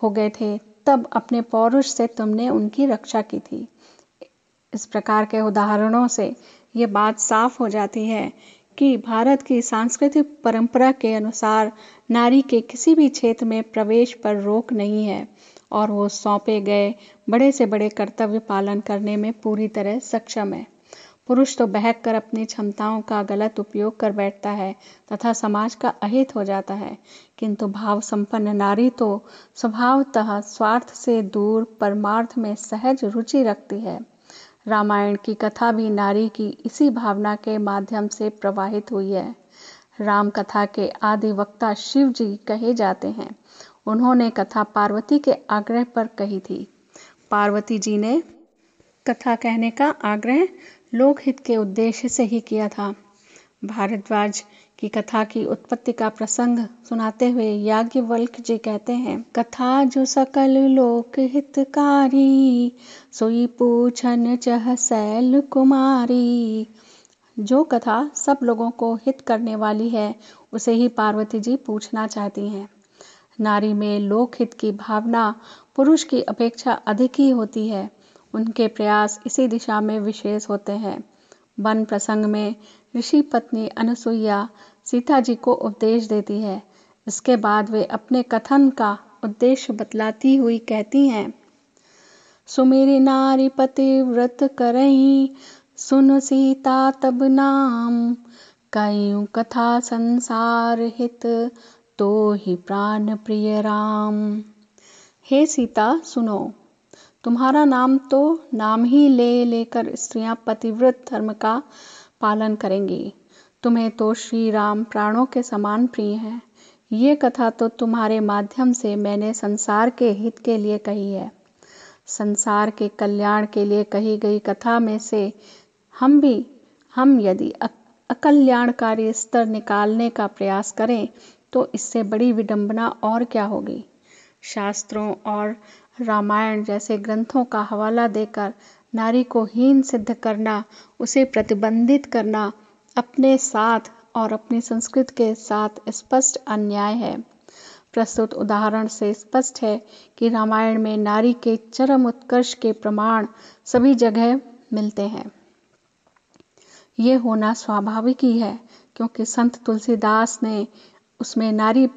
हो गए थे, तब अपने पौरुष से तुमने उनकी रक्षा की थी। इस प्रकार के उदाहरणों से ये बात साफ़ हो जाती है कि भारत की सांस्कृतिक परंपरा के अनुसार नारी के किसी भी क्षेत्र में प्रवेश पर रोक नहीं है और वो सौंपे गए बड़े से बड़े कर्तव्य पालन करने में पूरी तरह सक्षम है। पुरुष तो बहक कर अपनी क्षमताओं का गलत उपयोग कर बैठता है तथा समाज का अहित हो जाता है, किंतु भाव संपन्न नारी तो स्वभावतः स्वार्थ से दूर, परमार्थ में सहज रुचि रखती है। रामायण की कथा भी नारी की इसी भावना के माध्यम से प्रवाहित हुई है। राम कथा के आदि वक्ता शिव जी कहे जाते हैं। उन्होंने कथा पार्वती के आग्रह पर कही थी। पार्वती जी ने कथा कहने का आग्रह लोकहित के उद्देश्य से ही किया था। भारद्वाज की कथा की उत्पत्ति का प्रसंग सुनाते हुए याज्ञवल्क जी कहते हैं, कथा जो सकल लोक हितकारी, सोई पूछन चह सैल कुमारी। जो कथा सब लोगों को हित करने वाली है, उसे ही पार्वती जी पूछना चाहती हैं। नारी में लोकहित की भावना पुरुष की अपेक्षा अधिक ही होती है। उनके प्रयास इसी दिशा में विशेष होते हैं। वन प्रसंग में ऋषि पत्नी अनुसुईया सीता जी को उपदेश देती है। इसके बाद वे अपने कथन का उद्देश्य बतलाती हुई कहती हैं, सुमेरी नारी पति व्रत करई, सुन सीता तब नाम। कई कथा संसार हित तो ही प्राण प्रिय राम। हे सीता, सुनो, तुम्हारा नाम तो नाम ही ले लेकर स्त्रियाँ पतिव्रत धर्म का पालन करेंगी। तुम्हें तो श्री राम प्राणों के समान प्रिय हैं। ये कथा तो तुम्हारे माध्यम से मैंने संसार के हित के लिए कही है। संसार के कल्याण के लिए कही गई कथा में से हम भी, हम यदि अकल्याणकारी स्तर निकालने का प्रयास करें तो इससे बड़ी विडंबना और क्या होगी? शास्त्रों और रामायण जैसे ग्रंथों का हवाला देकर, नारी को हीन सिद्ध करना, उसे प्रतिबंधित करना अपने साथ और अपनी संस्कृति के साथ स्पष्ट अन्याय है। प्रस्तुत उदाहरण से स्पष्ट है कि रामायण में नारी के चरम उत्कर्ष के प्रमाण सभी जगह मिलते हैं। ये होना स्वाभाविक ही है, क्योंकि संत तुलसीदास ने उसमें नारी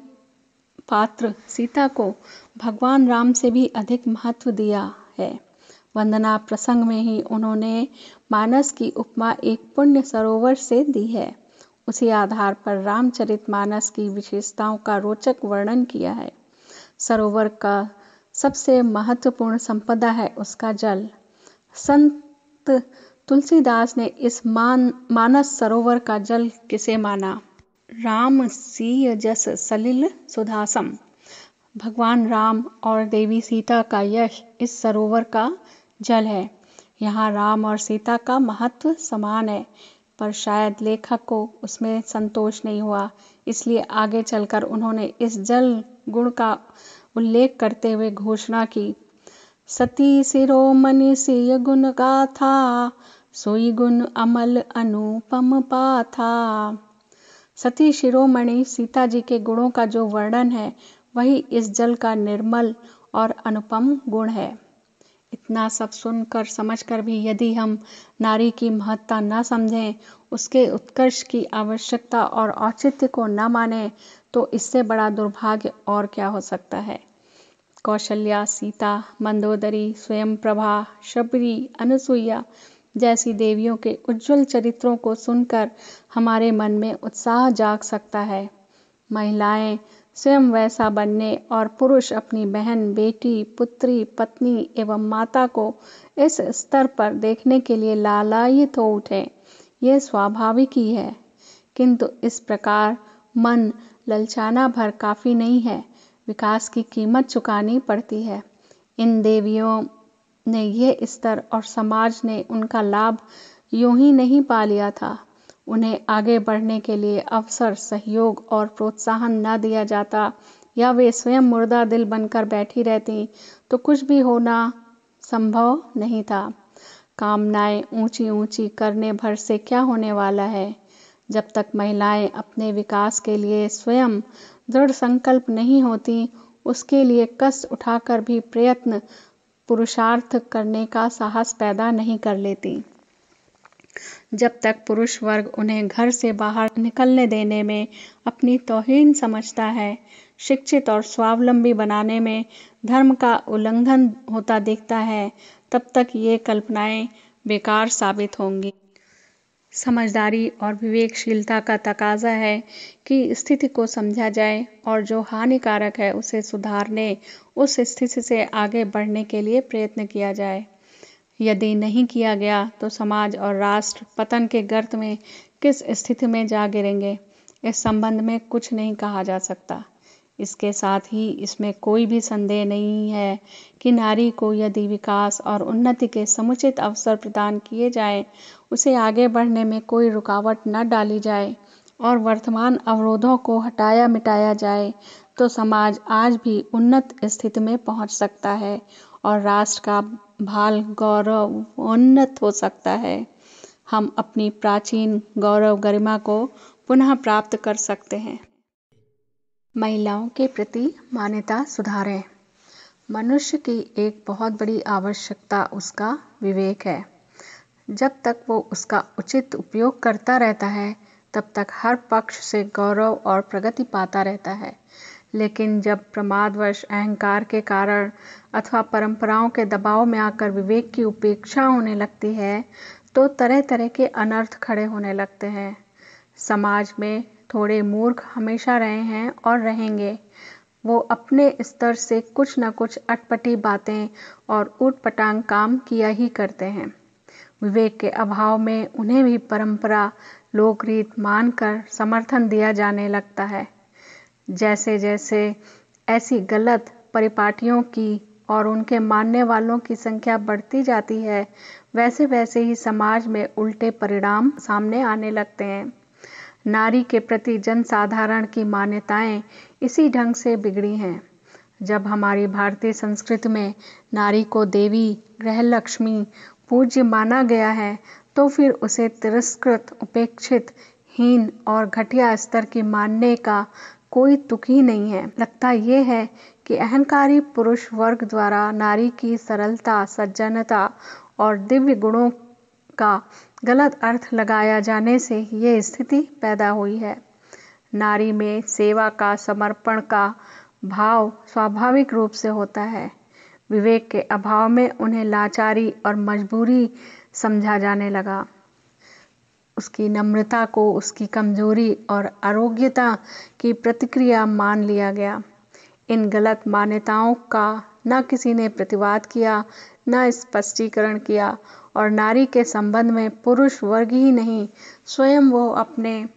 पात्र सीता को भगवान राम से भी अधिक महत्व दिया है। वंदना प्रसंग में ही उन्होंने मानस की उपमा एक पुण्य सरोवर से दी है। उसी आधार पर रामचरित मानस की विशेषताओं का रोचक वर्णन किया है। सरोवर का सबसे महत्वपूर्ण संपदा है उसका जल। संत तुलसीदास ने इस मान, मानस सरोवर का जल किसे माना? राम सीय जस सलिल सुधासम। भगवान राम और देवी सीता का यश इस सरोवर का जल है। यहाँ राम और सीता का महत्व समान है, पर शायद लेखक को उसमें संतोष नहीं हुआ। इसलिए आगे चलकर उन्होंने इस जल गुण का उल्लेख करते हुए घोषणा की। सती सिरोमणि सिय गुण गाथा, सोई गुण अमल अनुपम पाथा। सती शिरोमणि सीता जी के गुणों का जो वर्णन है, वही इस जल का निर्मल और अनुपम गुण है। इतना सब सुनकर, समझकर भी यदि हम नारी की महत्ता न समझें, उसके उत्कर्ष की आवश्यकता और औचित्य को न माने तो इससे बड़ा दुर्भाग्य और क्या हो सकता है? कौशल्या, सीता, मंदोदरी, स्वयं प्रभा, शबरी, अनुसुईया जैसी देवियों के उज्जवल चरित्रों को सुनकर हमारे मन में उत्साह जाग सकता है। महिलाएँ स्वयं वैसा बनने और पुरुष अपनी बहन, बेटी, पुत्री, पत्नी एवं माता को इस स्तर पर देखने के लिए लालायित हो उठे। ये स्वाभाविक ही है। किंतु इस प्रकार मन ललचाना भर काफ़ी नहीं है। विकास की कीमत चुकानी पड़ती है। इन देवियों ने यह स्तर और समाज ने उनका लाभ यूँ ही नहीं पा लिया था। उन्हें आगे बढ़ने के लिए अवसर, सहयोग और प्रोत्साहन न दिया जाता। या वे स्वयं मुर्दा दिल बनकर बैठी रहती तो कुछ भी होना संभव नहीं था। कामनाएँ ऊँची ऊँची करने भर से क्या होने वाला है? जब तक महिलाएँ अपने विकास के लिए स्वयं दृढ़ संकल्प नहीं होती, उसके लिए कष्ट उठाकर भी प्रयत्न पुरुषार्थ करने का साहस पैदा नहीं कर लेती। जब तक पुरुष वर्ग उन्हें घर से बाहर निकलने देने में अपनी तोहीन समझता है, शिक्षित और स्वावलंबी बनाने में धर्म का उल्लंघन होता दिखता है, तब तक ये कल्पनाएँ बेकार साबित होंगी। समझदारी और विवेकशीलता का तकाजा है कि स्थिति को समझा जाए और जो हानिकारक है उसे सुधारने, उस स्थिति से आगे बढ़ने के लिए प्रयत्न किया जाए। यदि नहीं किया गया तो समाज और राष्ट्र पतन के गर्त में किस स्थिति में जा गिरेंगे इस संबंध में कुछ नहीं कहा जा सकता। इसके साथ ही इसमें कोई भी संदेह नहीं है कि नारी को यदि विकास और उन्नति के समुचित अवसर प्रदान किए जाएँ, उसे आगे बढ़ने में कोई रुकावट न डाली जाए और वर्तमान अवरोधों को हटाया मिटाया जाए तो समाज आज भी उन्नत स्थिति में पहुँच सकता है और राष्ट्र का भाल गौरवोन्नत हो सकता है। हम अपनी प्राचीन गौरव गरिमा को पुनः प्राप्त कर सकते हैं। महिलाओं के प्रति मान्यता सुधारें। मनुष्य की एक बहुत बड़ी आवश्यकता उसका विवेक है। जब तक वो उसका उचित उपयोग करता रहता है, तब तक हर पक्ष से गौरव और प्रगति पाता रहता है। लेकिन जब प्रमादवश अहंकार के कारण अथवा परंपराओं के दबाव में आकर विवेक की उपेक्षा होने लगती है तो तरह तरह के अनर्थ खड़े होने लगते हैं। समाज में थोड़े मूर्ख हमेशा रहे हैं और रहेंगे। वो अपने स्तर से कुछ न कुछ अटपटी बातें और ऊट पटांग काम किया ही करते हैं। विवेक के अभाव में उन्हें भी परंपरा, लोकरीत मानकर समर्थन दिया जाने लगता है। जैसे जैसे ऐसी गलत परिपाटियों की और उनके मानने वालों की संख्या बढ़ती जाती है वैसे वैसे ही समाज में उल्टे परिणाम सामने आने लगते हैं। नारी के प्रति जनसाधारण की मान्यताएँ इसी ढंग से बिगड़ी हैं। जब हमारी भारतीय संस्कृति में नारी को देवी ग्रह लक्ष्मी पूज्य माना गया है तो फिर उसे तिरस्कृत, उपेक्षित, हीन और घटिया स्तर की मानने का कोई तुक ही नहीं है। लगता यह है कि अहंकारी पुरुष वर्ग द्वारा नारी की सरलता, सज्जनता और दिव्य गुणों का गलत अर्थ लगाया जाने से ये स्थिति पैदा हुई है। नारी में सेवा का, समर्पण का भाव स्वाभाविक रूप से होता है। विवेक के अभाव में उन्हें लाचारी और मजबूरी समझा जाने लगा। उसकी नम्रता को, उसकी कमज़ोरी और आरोग्यता की प्रतिक्रिया मान लिया गया। इन गलत मान्यताओं का न किसी ने प्रतिवाद किया, न स्पष्टीकरण किया और नारी के संबंध में पुरुष वर्ग ही नहीं, स्वयं वो अपने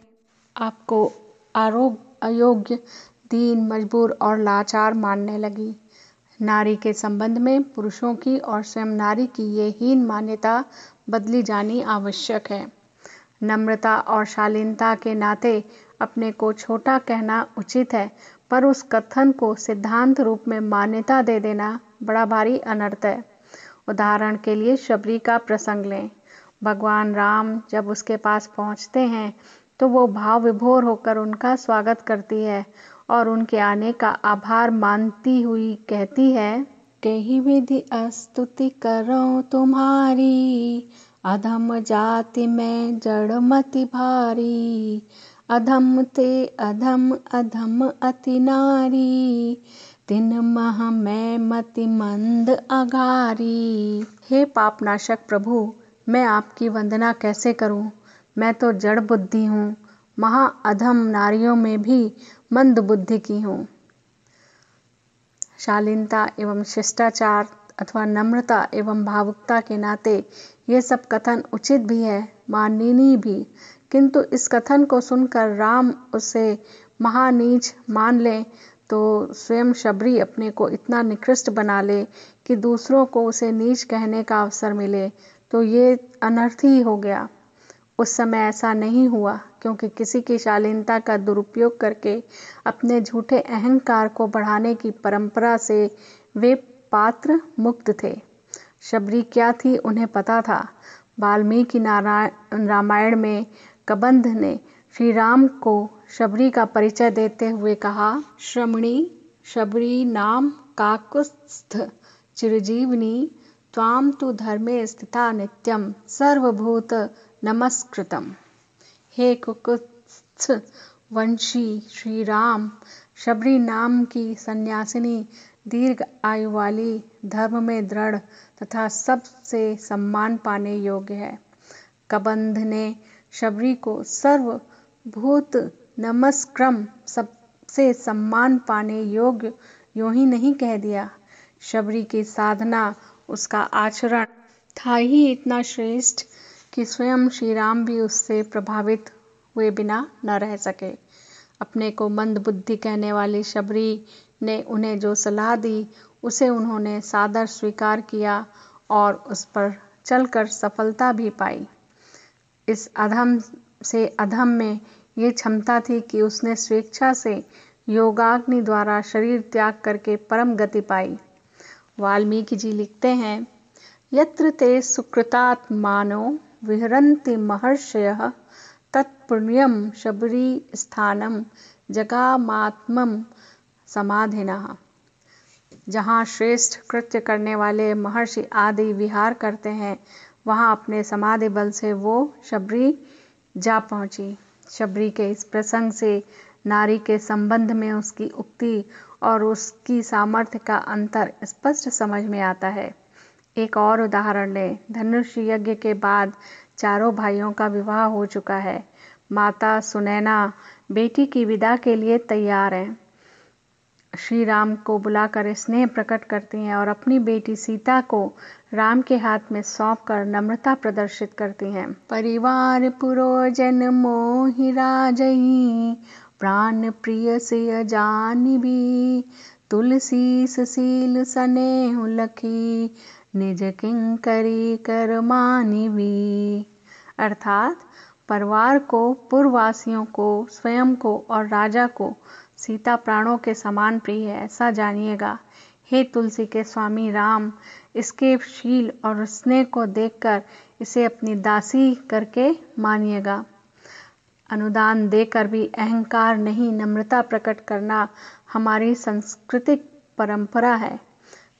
आप को आरोग, अयोग्य, दीन, मजबूर और लाचार मानने लगी। नारी के संबंध में पुरुषों की और स्वयं नारी की ये हीन मान्यता बदली जानी आवश्यक है। नम्रता और शालीनता के नाते अपने को छोटा कहना उचित है पर उस कथन को सिद्धांत रूप में मान्यता दे देना बड़ा भारी अनर्थ है। उदाहरण के लिए शबरी का प्रसंग लें। भगवान राम जब उसके पास पहुँचते हैं तो वो भाव विभोर होकर उनका स्वागत करती है और उनके आने का आभार मानती हुई कहती है, कही विधि अस्तुति करो तुम्हारी, अधम जाति में जड़ मति भारी अधम ते अधम अधम अति नारी। दिन मह मैं मति मंद अघारी। हे पापनाशक प्रभु, मैं आपकी वंदना कैसे करूँ? मैं तो जड़ बुद्धि हूँ, महा अधम नारियों में भी मंद बुद्धि की हूँ। शालीनता एवं शिष्टाचार अथवा नम्रता एवं भावुकता के नाते ये सब कथन उचित भी है, माननीय भी। किंतु इस कथन को सुनकर राम उसे महानीच मान लें तो स्वयं शबरी अपने को इतना निकृष्ट बना ले कि दूसरों को उसे नीच कहने का अवसर मिले तो ये अनर्थ ही हो गया। उस समय ऐसा नहीं हुआ, क्योंकि किसी की शालीनता का दुरुपयोग करके अपने झूठे अहंकार को बढ़ाने की परंपरा से वे पात्र मुक्त थे। शबरी क्या थी उन्हें पता था। वाल्मीकि नारायण रामायण में कबंध ने श्री राम को शबरी का परिचय देते हुए कहा, श्रमणी, शबरी नाम काकुस्थ, चिरजीवनी त्वाम तु धर्मे स्थिता नित्यम सर्वभूत नमस्कृतम। हे कुकुत्स्थ वंशी श्री राम शबरी नाम की सन्यासिनी, दीर्घ आयु वाली, धर्म में दृढ़ तथा सबसे सम्मान पाने योग्य है। कबंध ने शबरी को सर्व भूत नमस्क्रम सबसे सम्मान पाने योग्य यूँ ही नहीं कह दिया। शबरी की साधना, उसका आचरण था ही इतना श्रेष्ठ कि स्वयं श्री राम भी उससे प्रभावित हुए बिना न रह सके। अपने को मंद बुद्धि कहने वाली शबरी ने उन्हें जो सलाह दी, उसे उन्होंने सादर स्वीकार किया और उस पर चलकर सफलता भी पाई। इस अधम से अधम में ये क्षमता थी कि उसने स्वेच्छा से योगाग्नि द्वारा शरीर त्याग करके परम गति पाई। वाल्मीकि जी लिखते हैं, यत्र ते सुकृतात्मानो विहरन्ति महर्षय तत्पुण्यम शबरी स्थानम जगामात्मम समाधिना। जहाँ श्रेष्ठ कृत्य करने वाले महर्षि आदि विहार करते हैं वहाँ अपने समाधि बल से वो शबरी जा पहुँची। शबरी के इस प्रसंग से नारी के संबंध में उसकी उक्ति और उसकी सामर्थ्य का अंतर स्पष्ट समझ में आता है। एक और उदाहरण लें। धनुष यज्ञ के बाद चारों भाइयों का विवाह हो चुका है। माता सुनैना बेटी की विदा के लिए तैयार हैं। श्री राम को बुलाकर स्नेह प्रकट करती हैं और अपनी बेटी सीता को राम के हाथ में सौंप कर नम्रता प्रदर्शित करती हैं। परिवार पुरोजन मोहि राजई, प्राण प्रिय से जानी भी। तुलसी सुशील सने लखी, निज किंकरी कर मानी भी। अर्थात परिवार को पूर्ववासियों को, स्वयं को और राजा को सीता प्राणों के समान प्रिय है, ऐसा जानिएगा। हे तुलसी के स्वामी राम, इसके शील और स्नेह को देखकर इसे अपनी दासी करके मानिएगा। अनुदान देकर भी अहंकार नहीं, नम्रता प्रकट करना हमारी सांस्कृतिक परंपरा है।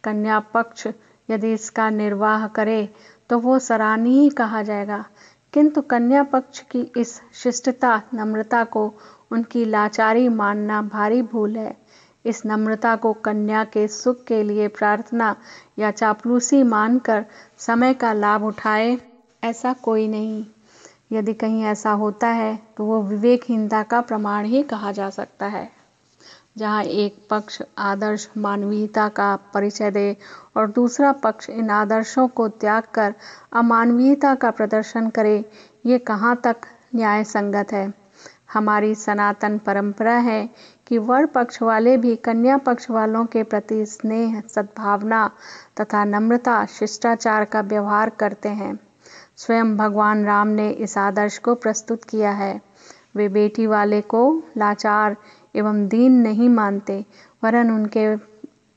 कन्या पक्ष यदि इसका निर्वाह करे तो वो सराहनीय कहा जाएगा। किंतु कन्या पक्ष की इस शिष्टता, नम्रता को उनकी लाचारी मानना भारी भूल है। इस नम्रता को कन्या के सुख के लिए प्रार्थना या चापलूसी मानकर समय का लाभ उठाए, ऐसा कोई नहीं। यदि कहीं ऐसा होता है तो वो विवेकहीनता का प्रमाण ही कहा जा सकता है। जहाँ एक पक्ष आदर्श मानवीयता का परिचय दे और दूसरा पक्ष इन आदर्शों को त्याग कर अमानवीयता का प्रदर्शन करे, ये कहाँ तक न्याय संगत है? हमारी सनातन परंपरा है कि वर पक्ष वाले भी कन्या पक्ष वालों के प्रति स्नेह, सद्भावना तथा नम्रता, शिष्टाचार का व्यवहार करते हैं। स्वयं भगवान राम ने इस आदर्श को प्रस्तुत किया है। वे बेटी वाले को लाचार एवं दीन नहीं मानते, वरन उनके,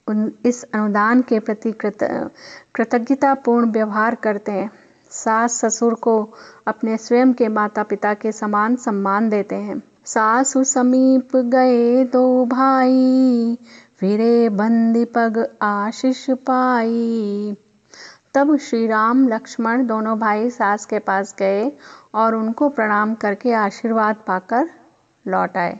उन, इस अनुदान के प्रति कृत, कृतज्ञतापूर्ण व्यवहार करते हैं। सास ससुर को अपने स्वयं के माता पिता के समान सम्मान देते हैं। सासु समीप गए दो भाई, फिरे बंदी पग आशीष पाई। तब श्री राम लक्ष्मण दोनों भाई सास के पास गए और उनको प्रणाम करके आशीर्वाद पाकर लौट आए।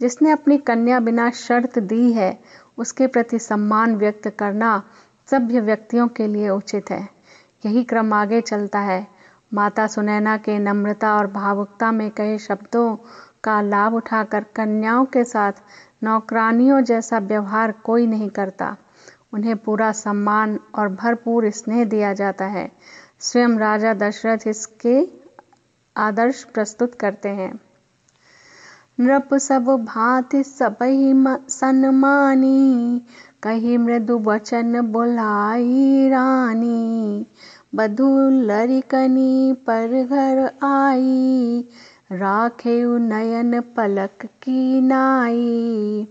जिसने अपनी कन्या बिना शर्त दी है, उसके प्रति सम्मान व्यक्त करना सभ्य व्यक्तियों के लिए उचित है। यही क्रम आगे चलता है। माता सुनैना के नम्रता और भावुकता में कहे शब्दों का लाभ उठाकर कन्याओं के साथ नौकरानियों जैसा व्यवहार कोई नहीं करता। उन्हें पूरा सम्मान और भरपूर स्नेह दिया जाता है। स्वयं राजा दशरथ इसके आदर्श प्रस्तुत करते हैं। नृप सब भांति सबही सन्मानी। कही मृदु वचन बोलाई रानी। बधु लरिकनी पर घर आई। राखे नयन पलक की नाई।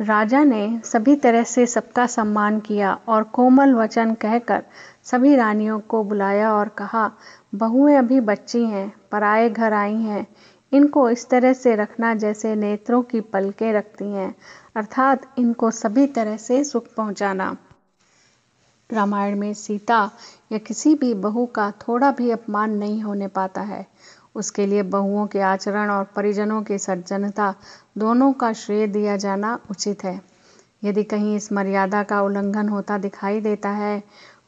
राजा ने सभी तरह से सबका सम्मान किया और कोमल वचन कहकर सभी रानियों को बुलाया और कहा, बहुएँ अभी बच्ची हैं, पराए घर आई हैं। इनको इस तरह से रखना जैसे नेत्रों की पलकें रखती हैं, अर्थात इनको सभी तरह से सुख पहुंचाना। रामायण में सीता या किसी भी बहू का थोड़ा भी अपमान नहीं होने पाता है। उसके लिए बहुओं के आचरण और परिजनों की सज्जनता दोनों का श्रेय दिया जाना उचित है। यदि कहीं इस मर्यादा का उल्लंघन होता दिखाई देता है,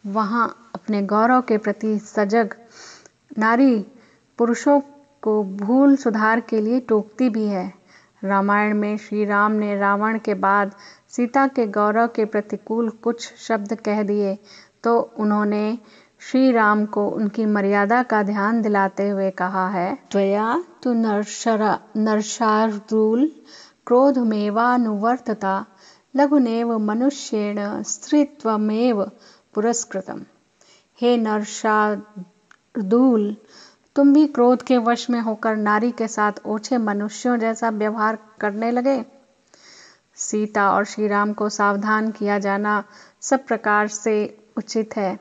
वहाँ अपने गौरव के प्रति सजग नारी पुरुषों को भूल सुधार के लिए टोकती भी है। रामायण में श्री राम ने रावण के बाद सीता के गौरव के प्रतिकूल कुछ शब्द कह दिए तो उन्होंने श्री राम को उनकी मर्यादा का ध्यान दिलाते हुए कहा है, त्वया तो नरशरा, नरशार्दूल क्रोधमेवानुवर्तता, लघुनेव मनुष्येण स्त्रीत्वमेव पुरस्कृतम। हे नरशार्दूल तुम भी क्रोध के वश में होकर नारी के साथ ओछे मनुष्यों जैसा व्यवहार करने लगे। सीता और श्री राम को सावधान किया जाना सब प्रकार से उचित है।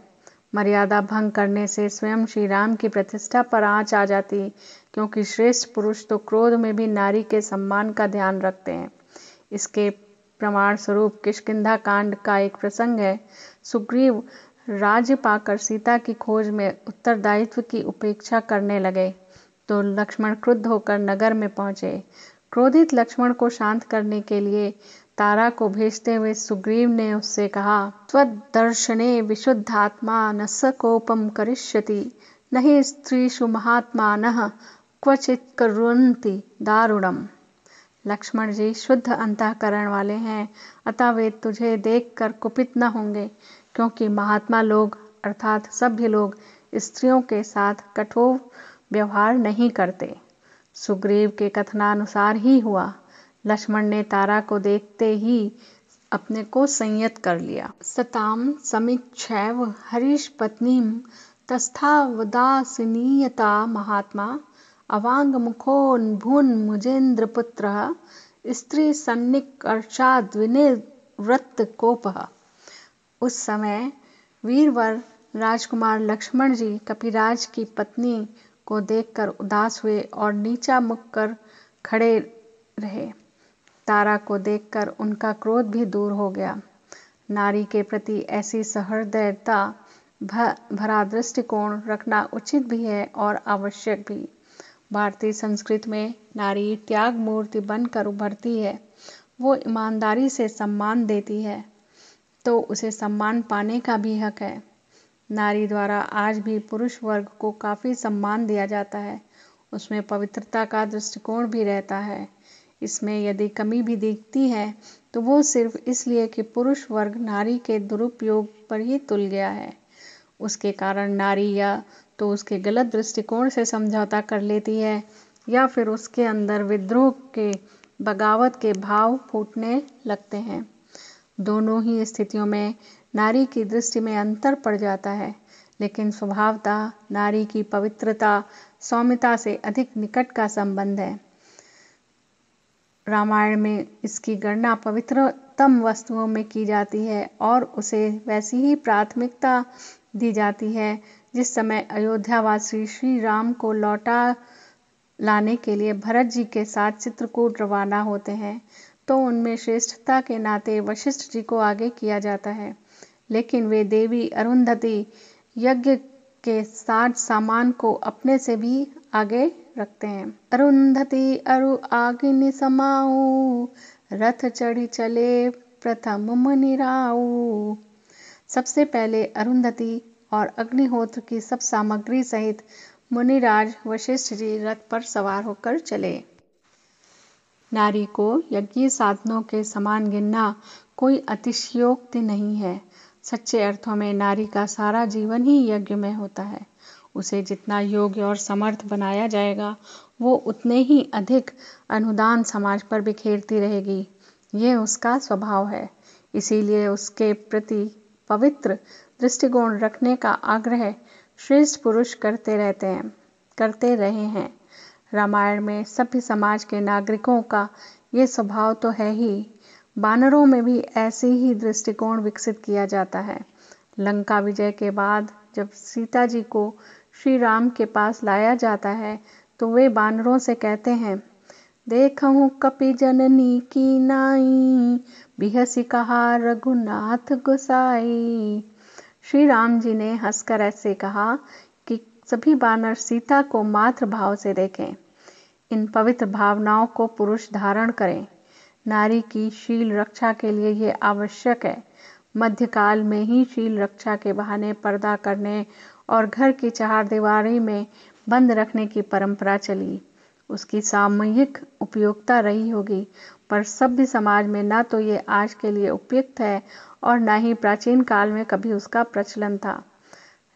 मर्यादा भंग करने से स्वयं श्री राम की प्रतिष्ठा पर आँच आ जाती, क्योंकि श्रेष्ठ पुरुष तो क्रोध में भी नारी के सम्मान का ध्यान रखते हैं। इसके प्रमाण स्वरूप किशकिंधा कांड का एक प्रसंग है। सुग्रीव राज्य पाकर सीता की खोज में उत्तरदायित्व की उपेक्षा करने लगे तो लक्ष्मण क्रुद्ध होकर नगर में पहुँचे। क्रोधित लक्ष्मण को शांत करने के लिए तारा को भेजते हुए सुग्रीव ने उससे कहा, त्वदर्शने विशुद्धात्मा न कोपम करिष्यति नहीं स्त्रीषु महात्मा न क्वचित करुंती दारुणम लक्ष्मण जी, शुद्ध अंतकरण वाले हैं, अतः वे तुझे देखकर कुपित न होंगे। क्योंकि महात्मा लोग, अर्थात सभ्य लोग, स्त्रियों के साथ कठोर व्यवहार नहीं करते। सुग्रीव के कथनानुसार ही हुआ। लक्ष्मण ने तारा को देखते ही अपने को संयत कर लिया। सताम समीक्षैव हरीश पत्नी तस्थावदासीनीयता महात्मा। अवांग मुखो भून मुजेन्द्र पुत्र। स्त्री सन्निकर्षाद विनिवृत्त कोप। उस समय वीरवर राजकुमार लक्ष्मण जी कपिराज की पत्नी को देखकर उदास हुए और नीचा मुख कर खड़े रहे। तारा को देखकर उनका क्रोध भी दूर हो गया। नारी के प्रति ऐसी सहृदयता भरा दृष्टिकोण रखना उचित भी है और आवश्यक भी। भारतीय संस्कृति में नारी त्याग मूर्ति बनकर उभरती है। वो ईमानदारी से सम्मान देती है। तो उसे सम्मान पाने का भी हक है। नारी द्वारा आज भी पुरुष वर्ग को काफ़ी सम्मान दिया जाता है। उसमें पवित्रता का दृष्टिकोण भी रहता है। इसमें यदि कमी भी दिखती है तो वो सिर्फ़ इसलिए कि पुरुष वर्ग नारी के दुरुपयोग पर ही तुल गया है। उसके कारण नारी या तो उसके गलत दृष्टिकोण से समझौता कर लेती है, या फिर उसके अंदर विद्रोह के बगावत के भाव फूटने लगते हैं। दोनों ही स्थितियों में नारी की दृष्टि में अंतर पड़ जाता है, लेकिन स्वभावतः, नारी की पवित्रता, सौम्यता से अधिक निकट का संबंध है। रामायण में इसकी गणना पवित्रतम वस्तुओं में की जाती है और उसे वैसी ही प्राथमिकता दी जाती है, जिस समय अयोध्यावासी श्री राम को लौटा लाने के लिए भरत जी के साथ चित्रकूट रवाना होते हैं। तो उनमें श्रेष्ठता के नाते वशिष्ठ जी को आगे किया जाता है। लेकिन वे देवी अरुंधति यज्ञ के साथ सामान को अपने से भी आगे रखते हैं। अरुंधति अरु आगिन समाऊ, रथ चढ़ी चले प्रथम मुनिराऊ सबसे पहले अरुंधति और अग्निहोत्र की सब सामग्री सहित मुनिराज वशिष्ठ जी रथ पर सवार होकर चले। नारी को यज्ञ साधनों के समान गिनना कोई अतिशयोक्ति नहीं है। सच्चे अर्थों में नारी का सारा जीवन ही यज्ञ में होता है। उसे जितना योग्य और समर्थ बनाया जाएगा, वो उतने ही अधिक अनुदान समाज पर बिखेरती रहेगी। ये उसका स्वभाव है। इसीलिए उसके प्रति पवित्र दृष्टिकोण रखने का आग्रह श्रेष्ठ पुरुष करते रहते हैं, करते रहे हैं। रामायण में सभ्य समाज के नागरिकों का ये स्वभाव तो है ही। बानरों में भी ऐसे ही दृष्टिकोण विकसित किया जाता है। लंका विजय के बाद जब सीता जी को श्री राम के पास लाया जाता है तो वे बानरों से कहते हैं देखूँ कपि जननी की नाई, बिहसी कहा रघुनाथ गुसाई। श्री राम जी ने हंसकर ऐसे कहा सभी बानर सीता को मात्र भाव से देखें। इन पवित्र भावनाओं को पुरुष धारण करें। नारी की शील रक्षा के लिए यह आवश्यक है। मध्यकाल में ही शील रक्षा के बहाने पर्दा करने और घर की चार दीवारी में बंद रखने की परंपरा चली। उसकी सामूहिक उपयोगिता रही होगी, पर सभ्य समाज में न तो ये आज के लिए उपयुक्त है और न ही प्राचीन काल में कभी उसका प्रचलन था।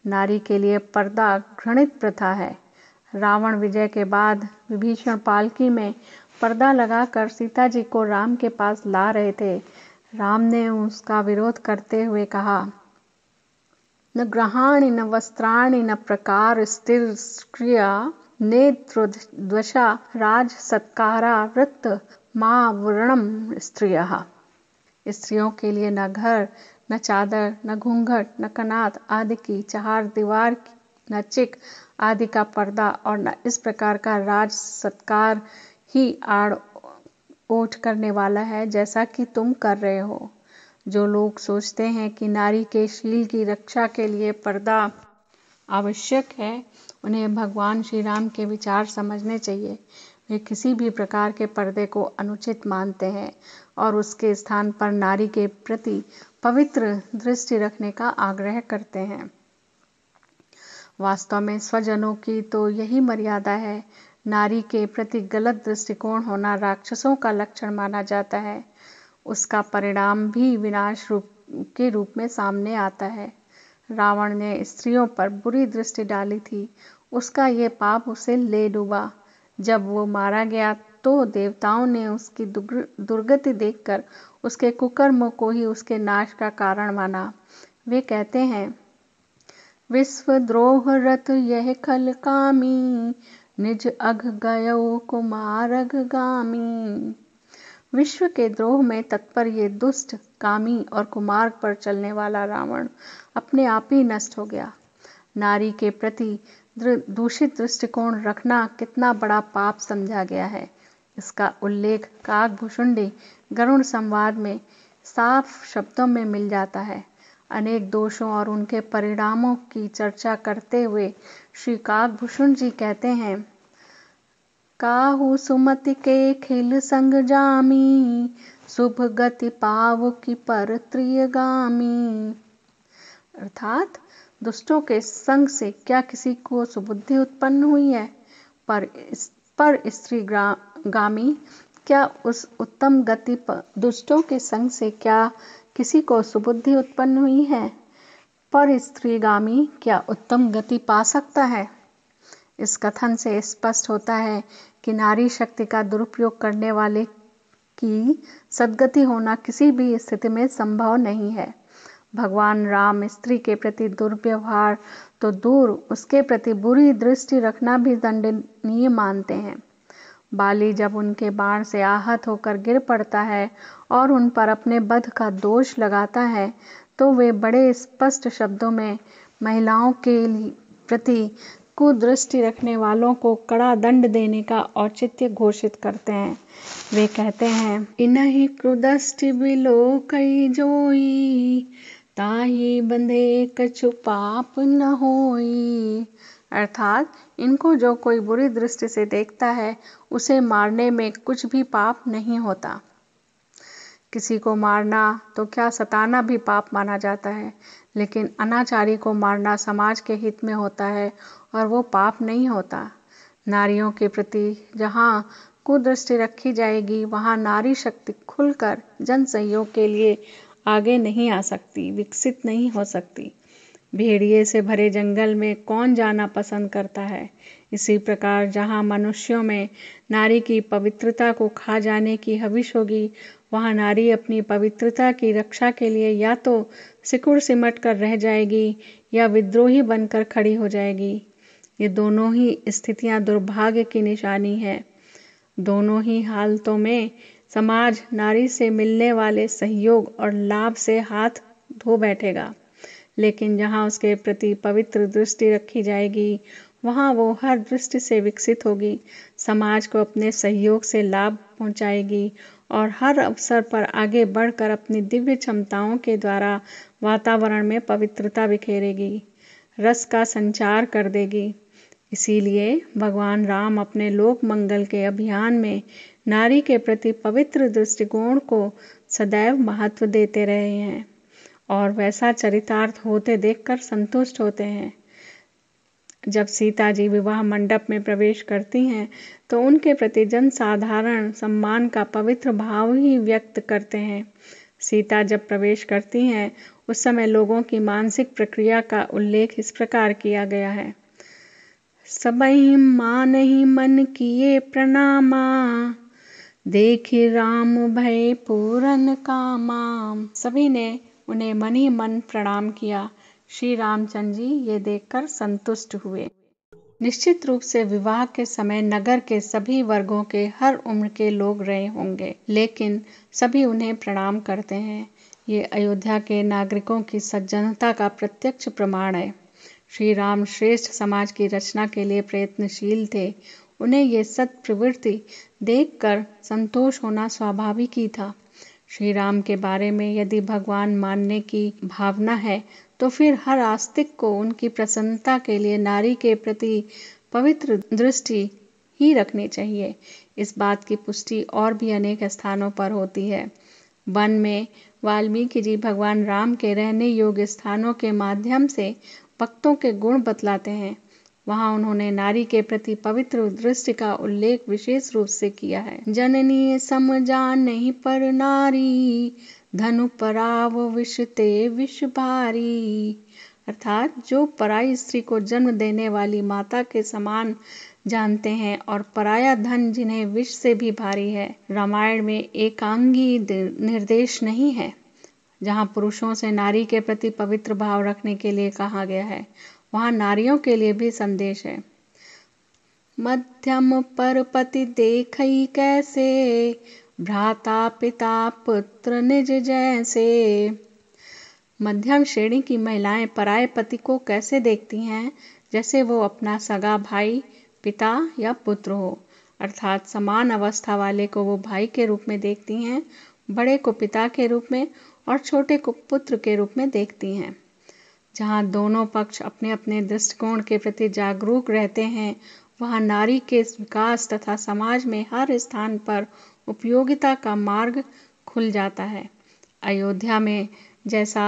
नारी के लिए पर्दा घृणित प्रथा है। रावण विजय के बाद विभीषण पालकी में पर्दा लगाकर सीता जी को राम के पास ला रहे थे। राम ने उसका विरोध करते हुए कहा, न ग्रहाणि, न वस्त्राणि, न प्रकार, स्थिर क्रिया नेत्रद्वशा राज, सत्कारा, वृत्त माँ वर्णम स्त्रिय। स्त्रियों के लिए न घर न चादर, न घूंघट, न कनात आदि की, चार दीवार न चिक आदि का पर्दा और न इस प्रकार का राज सत्कार ही आड़ ओठ करने वाला है जैसा कि तुम कर रहे हो। जो लोग सोचते हैं कि नारी के शील की रक्षा के लिए पर्दा आवश्यक है, उन्हें भगवान श्री राम के विचार समझने चाहिए। वे किसी भी प्रकार के पर्दे को अनुचित मानते हैं और उसके स्थान पर नारी के प्रति पवित्र दृष्टि रखने का आग्रह करते हैं। वास्तव में स्वजनों की तो यही मर्यादा है, नारी के प्रति गलत दृष्टिकोण होना राक्षसों का लक्षण माना जाता है। उसका परिणाम भी विनाश रूप के रूप में सामने आता है। रावण ने स्त्रियों पर बुरी दृष्टि डाली थी, उसका ये पाप उसे ले डूबा। जब वो मारा गया तो देवताओं ने उसकी दुर्गति देखकर उसके कुकर्म को ही उसके नाश का कारण माना। वे कहते हैं विश्व द्रोह रत यह खल कामी, निज अघ गयो कुमार गामी। विश्व के द्रोह में तत्पर ये दुष्ट, कामी और कुमार पर चलने वाला रावण अपने आप ही नष्ट हो गया। नारी के प्रति दूषित दृष्टिकोण रखना कितना बड़ा पाप समझा गया है। इसका उल्लेख काकभूषुंडी गरुण संवाद में साफ़ शब्दों में मिल जाता है। अनेक दोषों और उनके परिणामों की चर्चा करते हुए श्री काकभूषण जी कहते हैं, काहू सुमति के खिल संग जामी, शुभ गति पाव की पर त्रियगामी। अर्थात दुष्टों के संग से क्या किसी को सुबुद्धि उत्पन्न हुई है? पर इस, पर स्त्री गामी, क्या उस उत्तम गति पर दुष्टों के संग से क्या किसी को सुबुद्धि उत्पन्न हुई है? पर स्त्रीगामी क्या उत्तम गति पा सकता है? इस कथन से स्पष्ट होता है कि नारी शक्ति का दुरुपयोग करने वाले की सदगति होना किसी भी स्थिति में संभव नहीं है। भगवान राम स्त्री के प्रति दुर्व्यवहार तो दूर उसके प्रति बुरी दृष्टि रखना भी दंडनीय मानते हैं। बाली जब उनके बाण से आहत होकर गिर पड़ता है और उन पर अपने बध का दोष लगाता है तो वे बड़े स्पष्ट शब्दों में महिलाओं के प्रति कुदृष्टि रखने वालों को कड़ा दंड देने का औचित्य घोषित करते हैं। वे कहते हैं, इन्हीं क्रुदष्टि बिलो कई जोई ताही बंधे कछु पाप न होई। अर्थात, इनको जो कोई बुरी दृष्टि से देखता है, उसे मारने में कुछ भी पाप नहीं होता। किसी को मारना तो क्या सताना भी पाप माना जाता है? लेकिन अनाचारी को मारना समाज के हित में होता है, और वो पाप नहीं होता। नारियों के प्रति जहाँ कुदृष्टि रखी जाएगी, वहाँ नारी शक्ति खुलकर जन सहयोग के लिए आगे नहीं आ सकती, विकसित नहीं हो सकती। भेड़िए से भरे जंगल में कौन जाना पसंद करता है? इसी प्रकार जहाँ मनुष्यों में नारी की पवित्रता को खा जाने की हविश होगी, वहाँ नारी अपनी पवित्रता की रक्षा के लिए या तो सिकुड़ सिमट कर रह जाएगी या विद्रोही बनकर खड़ी हो जाएगी। ये दोनों ही स्थितियाँ दुर्भाग्य की निशानी है। दोनों ही हालतों में समाज नारी से मिलने वाले सहयोग और लाभ से हाथ धो बैठेगा। लेकिन जहाँ उसके प्रति पवित्र दृष्टि रखी जाएगी, वहाँ वो हर दृष्टि से विकसित होगी। समाज को अपने सहयोग से लाभ पहुँचाएगी और हर अवसर पर आगे बढ़कर अपनी दिव्य क्षमताओं के द्वारा वातावरण में पवित्रता बिखेरेगी, रस का संचार कर देगी। इसीलिए भगवान राम अपने लोक मंगल के अभियान में नारी के प्रति पवित्र दृष्टिकोण को सदैव महत्व देते रहे हैं और वैसा चरितार्थ होते देखकर संतुष्ट होते हैं। जब सीता जी विवाह मंडप में प्रवेश करती हैं तो उनके प्रति जन साधारण सम्मान का पवित्र भाव ही व्यक्त करते हैं। सीता जब प्रवेश करती हैं, उस समय लोगों की मानसिक प्रक्रिया का उल्लेख इस प्रकार किया गया है। सबई मान ही मन किए प्रणामा देखी राम भय पूरन कामाम सभी ने उन्हें मन मन प्रणाम किया। श्री रामचंद्र जी ये देखकर संतुष्ट हुए। निश्चित रूप से विवाह के समय नगर के सभी वर्गों के हर उम्र के लोग रहे होंगे, लेकिन सभी उन्हें प्रणाम करते हैं। ये अयोध्या के नागरिकों की सज्जनता का प्रत्यक्ष प्रमाण है। श्री राम श्रेष्ठ समाज की रचना के लिए प्रयत्नशील थे। उन्हें ये सत प्रवृत्ति देखकर संतोष होना स्वाभाविक ही था। श्री राम के बारे में यदि भगवान मानने की भावना है तो फिर हर आस्तिक को उनकी प्रसन्नता के लिए नारी के प्रति पवित्र दृष्टि ही रखनी चाहिए। इस बात की पुष्टि और भी अनेक स्थानों पर होती है। वन में वाल्मीकि जी भगवान राम के रहने योग्य स्थानों के माध्यम से भक्तों के गुण बतलाते हैं। वहाँ उन्होंने नारी के प्रति पवित्र दृष्टि का उल्लेख विशेष रूप से किया है। जननी समजान नहीं पर नारी, धनु पराव विषते विष भारी। अर्थात जो पराई स्त्री को जन्म देने वाली माता के समान जानते हैं और पराया धन जिन्हें विष से भी भारी है, रामायण में एकांगी निर्देश नहीं है, जहाँ पुरुषों से नारी के प्रति पवित्र भाव रखने के लिए कहा गया है। वहाँ नारियों के लिए भी संदेश है। मध्यम पर पति देख कैसे? भ्राता पिता पुत्र निज जैसे। मध्यम श्रेणी की महिलाएँ पराये पति को कैसे देखती हैं? जैसे वो अपना सगा भाई, पिता या पुत्र हो। अर्थात समान अवस्था वाले को वो भाई के रूप में देखती हैं, बड़े को पिता के रूप में और छोटे को पुत्र के रूप में देखती हैं। जहाँ दोनों पक्ष अपने अपने दृष्टिकोण के प्रति जागरूक रहते हैं, वहाँ नारी के विकास तथा समाज में हर स्थान पर उपयोगिता का मार्ग खुल जाता है। अयोध्या में जैसा,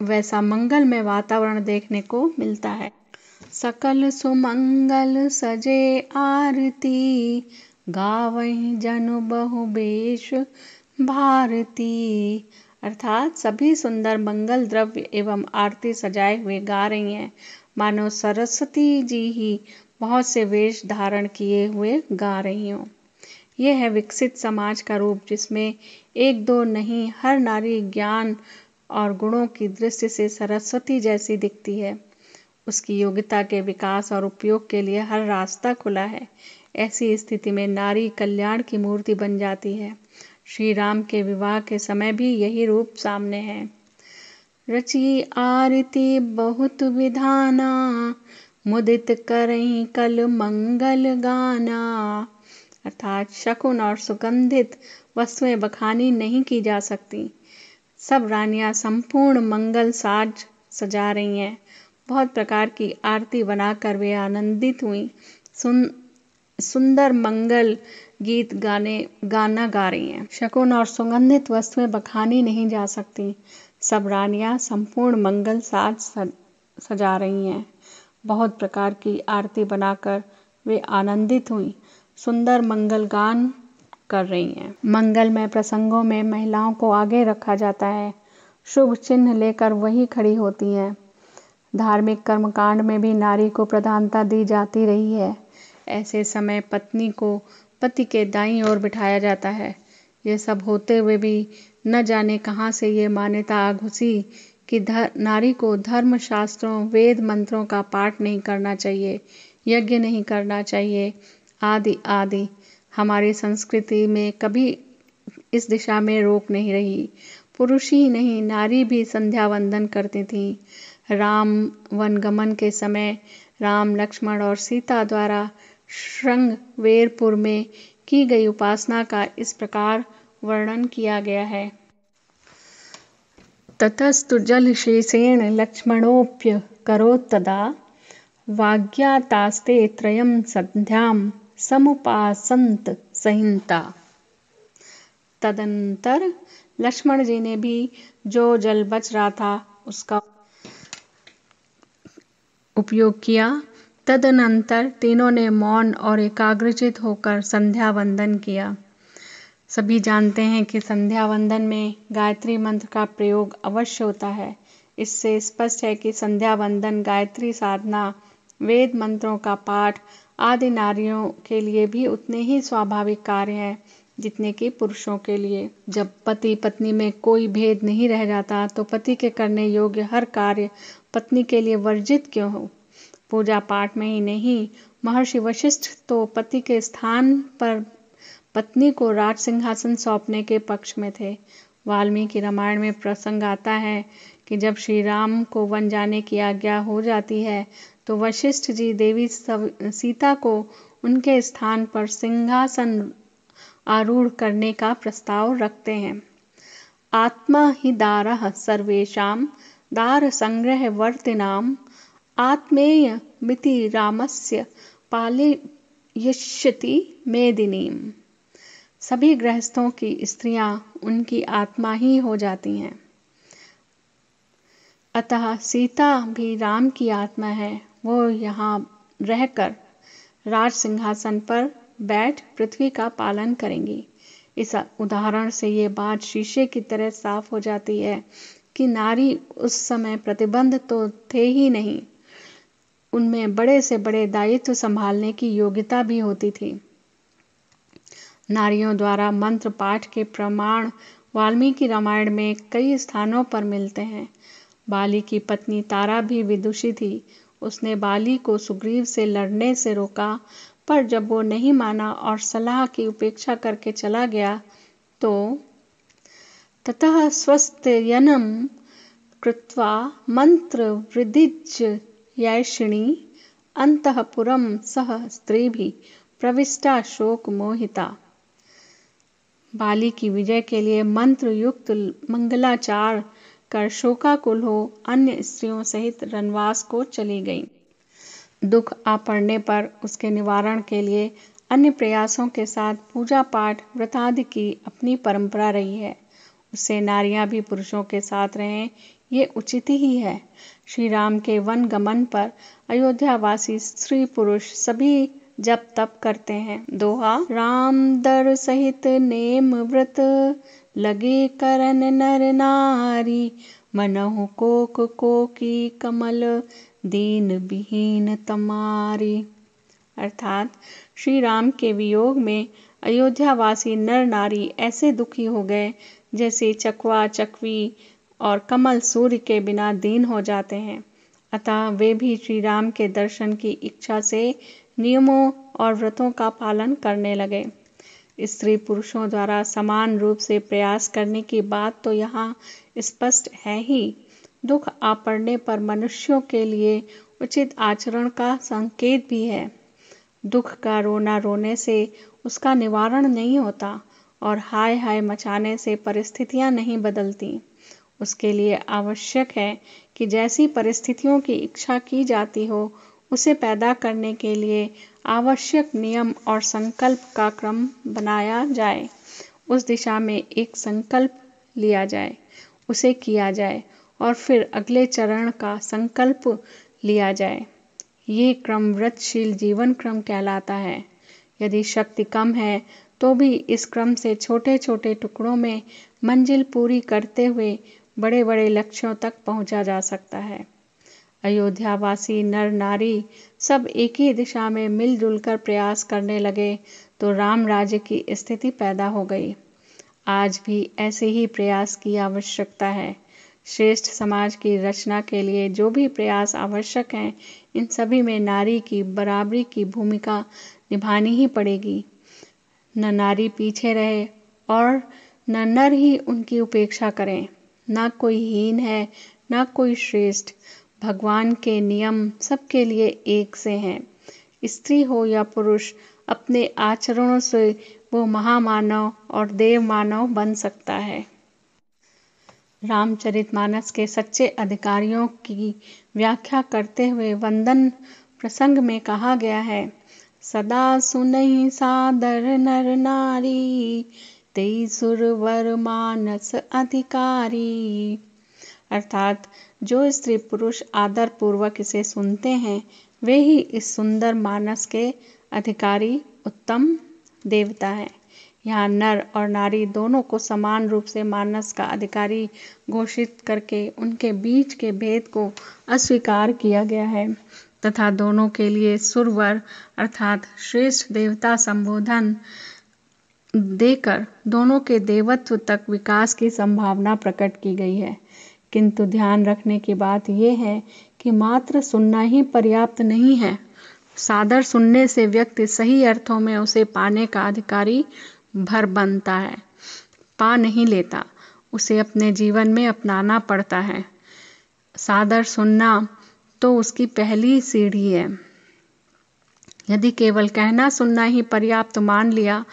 वैसा मंगल में वातावरण देखने को मिलता है। सकल सुमंगल सजे आरती गावही जनु बहु बेश भारती। अर्थात सभी सुंदर मंगल द्रव्य एवं आरती सजाए हुए गा रही हैं। मानो सरस्वती जी ही बहुत से वेश धारण किए हुए गा रही हों। यह है विकसित समाज का रूप, जिसमें एक दो नहीं, हर नारी ज्ञान और गुणों की दृष्टि से सरस्वती जैसी दिखती है। उसकी योग्यता के विकास और उपयोग के लिए हर रास्ता खुला है। ऐसी स्थिति में नारी कल्याण की मूर्ति बन जाती है। श्री राम के विवाह के समय भी यही रूप सामने है। रची आरती बहुत विधाना, मुदित करई कल मंगल गाना। अर्थात शकुन और सुगंधित वस्तुएँ बखानी नहीं की जा सकती। सब रानियाँ संपूर्ण मंगल साज सजा रही हैं। बहुत प्रकार की आरती बनाकर वे आनंदित हुई। सुन, सुंदर मंगल गीत गाने, गाना गा रही हैं। शकुन और सुगंधित वस्तुएँ बखानी नहीं जा सकती। सब रानियाँ संपूर्ण मंगल साज सजा रही हैं। बहुत प्रकार की आरती बनाकर वे आनंदित हुई। सुंदर मंगल गान कर रही हैं। मंगलमय प्रसंगों में महिलाओं को आगे रखा जाता है। शुभ चिन्ह लेकर वही खड़ी होती हैं। धार्मिक कर्मकांड में भी नारी को प्रधानता दी जाती रही है। ऐसे समय पत्नी को पति के दाई ओर बिठाया जाता है। ये सब होते हुए भी न जाने कहाँ से ये मान्यता आ घुसी कि धर, नारी को धर्म शास्त्रों वेद मंत्रों का पाठ नहीं करना चाहिए यज्ञ नहीं करना चाहिए आदि आदि। हमारी संस्कृति में कभी इस दिशा में रोक नहीं रही। पुरुष ही नहीं नारी भी संध्या वंदन करती थी। राम वनगमन के समय राम लक्ष्मण और सीता द्वारा श्रृंग वेरपुर में की गई उपासना का इस प्रकार वर्णन किया गया है। ततस्तु जल शेषेण लक्ष्मणोप्य करोत्तदा वाग्यातास्ते त्रयं संध्याम समुपासंत संहिता। तदंतर लक्ष्मण जी ने भी जो जल बच रहा था, उसका उपयोग किया। तदनंतर तीनों ने मौन और एकाग्रचित होकर संध्या वंदन किया। सभी जानते हैं कि संध्या वंदन में गायत्री मंत्र का प्रयोग अवश्य होता है। इससे स्पष्ट है कि संध्या वंदन गायत्री साधना, वेद मंत्रों का पाठ आदि नारियों के लिए भी उतने ही स्वाभाविक कार्य है जितने कि पुरुषों के लिए। जब पति पत्नी में कोई भेद नहीं रह जाता तो पति के करने योग्य हर कार्य पत्नी के लिए वर्जित क्यों हो? पूजा पाठ में ही नहीं, महर्षि वशिष्ठ तो पति के स्थान पर पत्नी को राज सिंहासन सौंपने के पक्ष में थे। वाल्मीकि रामायण में प्रसंग आता है कि जब श्री राम को वन जाने की आज्ञा हो जाती है तो वशिष्ठ जी देवी सीता को उनके स्थान पर सिंहासन आरूढ़ करने का प्रस्ताव रखते हैं। आत्मा ही दार सर्वेशम दार संग्रह वर्तिनाम आत्मेय मिति रामस्य पालयिष्यति मेदिनीम सभी गृहस्थों की स्त्रियाँ उनकी आत्मा ही हो जाती हैं। अतः सीता भी राम की आत्मा है। वो यहाँ रहकर राज सिंहासन पर बैठ पृथ्वी का पालन करेंगी। इस उदाहरण से ये बात शीशे की तरह साफ़ हो जाती है कि नारी उस समय प्रतिबंध तो थे ही नहीं। उनमें बड़े से बड़े दायित्व संभालने की योग्यता भी होती थी। नारियों द्वारा मंत्र पाठ के प्रमाण वाल्मीकि रामायण में कई स्थानों पर मिलते हैं। बाली की पत्नी तारा भी विदुषी थी। उसने बाली को सुग्रीव से लड़ने से रोका, पर जब वो नहीं माना और सलाह की उपेक्षा करके चला गया तो ततः स्वस्त्ययनम कृत्वा मंत्र वृद्धिज यैषिणी अंतपुरम सह स्त्री भी प्रविष्टा शोक मोहिता बाली की विजय के लिए मंत्र युक्त मंगलाचार कर शोकाकुल हो अन्य स्त्रियों सहित रनवास को चली गई। दुख आ पड़ने पर उसके निवारण के लिए अन्य प्रयासों के साथ पूजा पाठ व्रतादि की अपनी परंपरा रही है। उससे नारियाँ भी पुरुषों के साथ रहें, ये उचित ही है। श्री राम के वन गमन पर अयोध्यावासी स्त्री पुरुष सभी जब तप करते हैं। दोहा, राम दर सहित नेम व्रत, लगे करन नर नारी, मनहु कोक कोकी कमल, दीन विहीन तमारी। अर्थात श्री राम के वियोग में अयोध्यावासी नर नारी ऐसे दुखी हो गए, जैसे चकवा चकवी और कमल सूर्य के बिना दीन हो जाते हैं। अतः वे भी श्री राम के दर्शन की इच्छा से नियमों और व्रतों का पालन करने लगे। स्त्री पुरुषों द्वारा समान रूप से प्रयास करने की बात तो यहाँ स्पष्ट है ही। दुख आ पड़ने पर मनुष्यों के लिए उचित आचरण का संकेत भी है। दुख का रोना रोने से उसका निवारण नहीं होता और हाय हाय मचाने से परिस्थितियाँ नहीं बदलती। उसके लिए आवश्यक है कि जैसी परिस्थितियों की इच्छा की जाती हो, उसे पैदा करने के लिए आवश्यक नियम और संकल्प का क्रम बनाया जाए। उस दिशा में एक संकल्प लिया जाए, उसे किया जाए और फिर अगले चरण का संकल्प लिया जाए। ये क्रम व्रतशील जीवन क्रम कहलाता है। यदि शक्ति कम है तो भी इस क्रम से छोटे छोटे टुकड़ों में मंजिल पूरी करते हुए बड़े बड़े लक्ष्यों तक पहुँचा जा सकता है। अयोध्यावासी, नर, नारी सब एक ही दिशा में मिलजुल कर प्रयास करने लगे तो राम राज्य की स्थिति पैदा हो गई। आज भी ऐसे ही प्रयास की आवश्यकता है। श्रेष्ठ समाज की रचना के लिए जो भी प्रयास आवश्यक हैं, इन सभी में नारी की बराबरी की भूमिका निभानी ही पड़ेगी। न नारी पीछे रहे और न नर ही उनकी उपेक्षा करें। न कोई हीन है, न कोई श्रेष्ठ। भगवान के नियम सबके लिए एक से हैं। स्त्री हो या पुरुष, अपने आचरणों से वो महामानव और देव मानव बन सकता है। रामचरितमानस के सच्चे अधिकारियों की व्याख्या करते हुए वंदन प्रसंग में कहा गया है, सदा सुनहि सादर नर नारी तेई सुरवर मानस अधिकारी। अर्थात, जो स्त्री पुरुष आदर पूर्वक इसे सुनते हैं, वे ही इस सुंदर मानस के अधिकारी उत्तम देवता है। यहाँ नर और नारी दोनों को समान रूप से मानस का अधिकारी घोषित करके उनके बीच के भेद को अस्वीकार किया गया है। तथा दोनों के लिए सुरवर, अर्थात श्रेष्ठ देवता संबोधन देकर दोनों के देवत्व तक विकास की संभावना प्रकट की गई है। किंतु ध्यान रखने की बात यह है कि मात्र सुनना ही पर्याप्त नहीं है। सादर सुनने से व्यक्ति सही अर्थों में उसे पाने का अधिकारी भर बनता है, पा नहीं लेता, उसे अपने जीवन में अपनाना पड़ता है। सादर सुनना तो उसकी पहली सीढ़ी है। यदि केवल कहना सुनना ही पर्याप्त मान लिया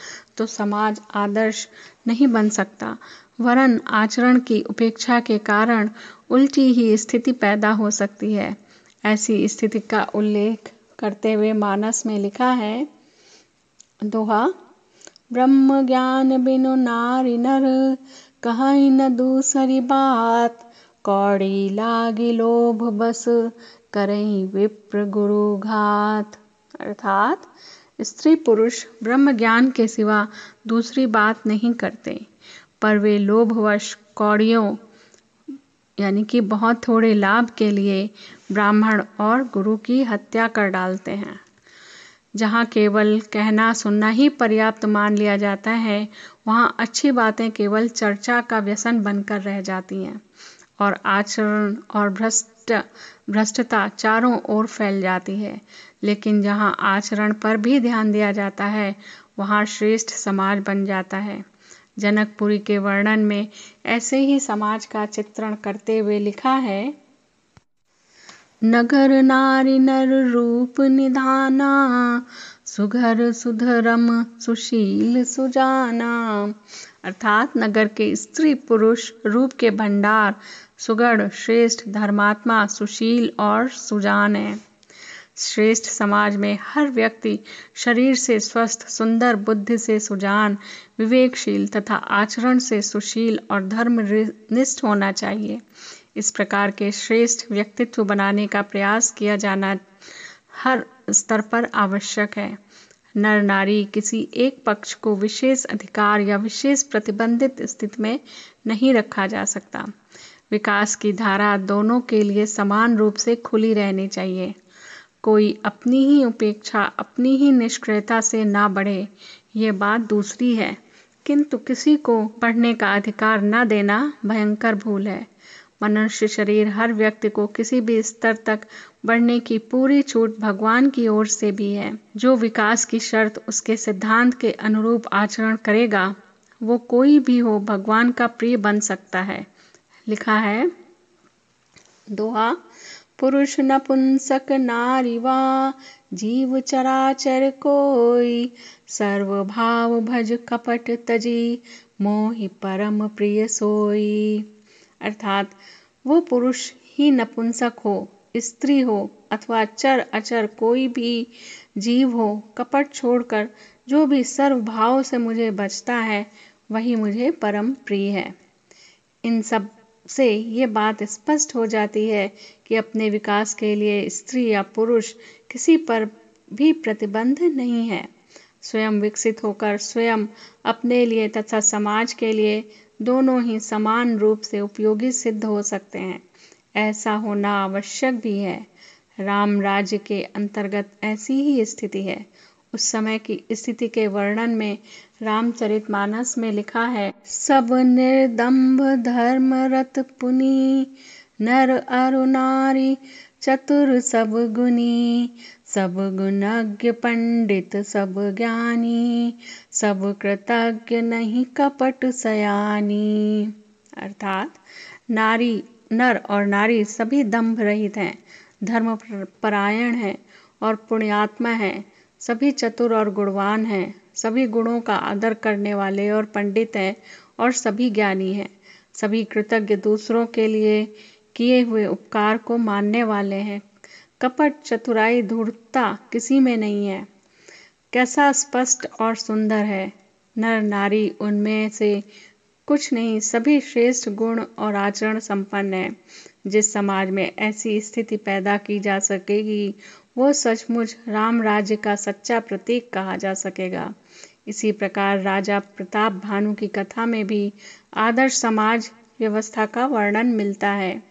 तो समाज आदर्श नहीं बन सकता। वरन आचरण की उपेक्षा के कारण उल्टी ही स्थिति पैदा हो सकती है। ऐसी स्थिति का उल्लेख करते हुए मानस में लिखा है, दोहा ब्रह्म ज्ञान बिनु नारी नर कहीं न दूसरी बात, कौड़ी लागी लोभ बस, करई विप्र गुरु घात। अर्थात स्त्री पुरुष ब्रह्म ज्ञान के सिवा दूसरी बात नहीं करते, पर वे लोभवश कौड़ियों, यानी कि बहुत थोड़े लाभ के लिए ब्राह्मण और गुरु की हत्या कर डालते हैं। जहाँ केवल कहना सुनना ही पर्याप्त मान लिया जाता है, वहाँ अच्छी बातें केवल चर्चा का व्यसन बनकर रह जाती हैं और आचरण और भ्रष्ट, भ्रष्टता चारों ओर फैल जाती है। लेकिन जहाँ आचरण पर भी ध्यान दिया जाता है, वहाँ श्रेष्ठ समाज बन जाता है। जनकपुरी के वर्णन में ऐसे ही समाज का चित्रण करते हुए लिखा है, नगर नारी नर रूप निधाना, सुघर सुधरम सुशील सुजाना। अर्थात नगर के स्त्री पुरुष रूप के भंडार, सुगढ़, श्रेष्ठ धर्मात्मा, सुशील और सुजान है। श्रेष्ठ समाज में हर व्यक्ति शरीर से स्वस्थ, सुंदर, बुद्धि से सुजान, विवेकशील तथा आचरण से सुशील और धर्मनिष्ठ होना चाहिए। इस प्रकार के श्रेष्ठ व्यक्तित्व बनाने का प्रयास किया जाना हर स्तर पर आवश्यक है। नर नारी किसी एक पक्ष को विशेष अधिकार या विशेष प्रतिबंधित स्थिति में नहीं रखा जा सकता। विकास की धारा दोनों के लिए समान रूप से खुली रहनी चाहिए। कोई अपनी ही उपेक्षा, अपनी ही निष्क्रियता से ना बढ़े, ये बात दूसरी है। किंतु किसी को पढ़ने का अधिकार न देना भयंकर भूल है। मनुष्य शरीर हर व्यक्ति को किसी भी स्तर तक बढ़ने की पूरी छूट भगवान की ओर से भी है। जो विकास की शर्त उसके सिद्धांत के अनुरूप आचरण करेगा, वो कोई भी हो भगवान का प्रिय बन सकता है। लिखा है, दोहा पुरुष नपुंसक नारिवा जीव चराचर कोई। सर्व भाव भज कपट तजी, मोहि परम प्रिय सोई। अर्थात, वो पुरुष ही नपुंसक हो, स्त्री हो, अथवा चर अचर कोई भी जीव हो, कपट छोड़कर जो भी सर्व भाव से मुझे बचता है, वही मुझे परम प्रिय है। इन सबसे ये बात स्पष्ट हो जाती है कि अपने विकास के लिए स्त्री या पुरुष किसी पर भी प्रतिबंध नहीं है। स्वयं विकसित होकर स्वयं अपने लिए तथा समाज के लिए दोनों ही समान रूप से उपयोगी सिद्ध हो सकते हैं। ऐसा होना आवश्यक भी है। राम राज्य के अंतर्गत ऐसी ही स्थिति है। उस समय की स्थिति के वर्णन में रामचरितमानस में लिखा है, सब निर्दम्भ धर्म रत पुनि नर अरु नारी, चतुर सब गुनी, सब गुणज्ञ पंडित, सब ज्ञानी, सब कृतज्ञ नहीं कपट सयानी। अर्थात नारी, नर और नारी सभी दम्भ रहित हैं, धर्म परायण हैं और पुण्यात्मा हैं, सभी चतुर और गुणवान हैं, सभी गुणों का आदर करने वाले और पंडित हैं और सभी ज्ञानी हैं, सभी कृतज्ञ दूसरों के लिए किए हुए उपकार को मानने वाले हैं। कपट, चतुराई, धूर्तता किसी में नहीं है। कैसा स्पष्ट और सुंदर है। नर, नारी, उनमें से कुछ नहीं, सभी श्रेष्ठ गुण और आचरण संपन्न है। जिस समाज में ऐसी स्थिति पैदा की जा सकेगी, वो सचमुच राम राज्य का सच्चा प्रतीक कहा जा सकेगा। इसी प्रकार राजा प्रताप भानु की कथा में भी आदर्श समाज व्यवस्था का वर्णन मिलता है।